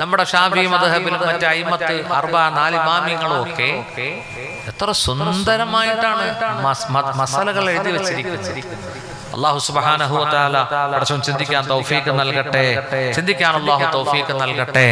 നമ്മുടെ ഷാഫി മദഹബിലും മറ്റേ അയിമത്ത് അർബ നാല് മാമ്യങ്ങളും ഒക്കെ എത്ര സുന്ദരമായിട്ടാണ് മസ്- മസാലകൾ എഴുതി വെച്ചിരിക്കുന്നത്. അള്ളാഹു സുബാനഹു ചിന്തിക്കാൻ തൗഫീക്ക് നൽകട്ടെ. ചിന്തിക്കാൻ അള്ളാഹു തൗഫീക്ക് നൽകട്ടെ.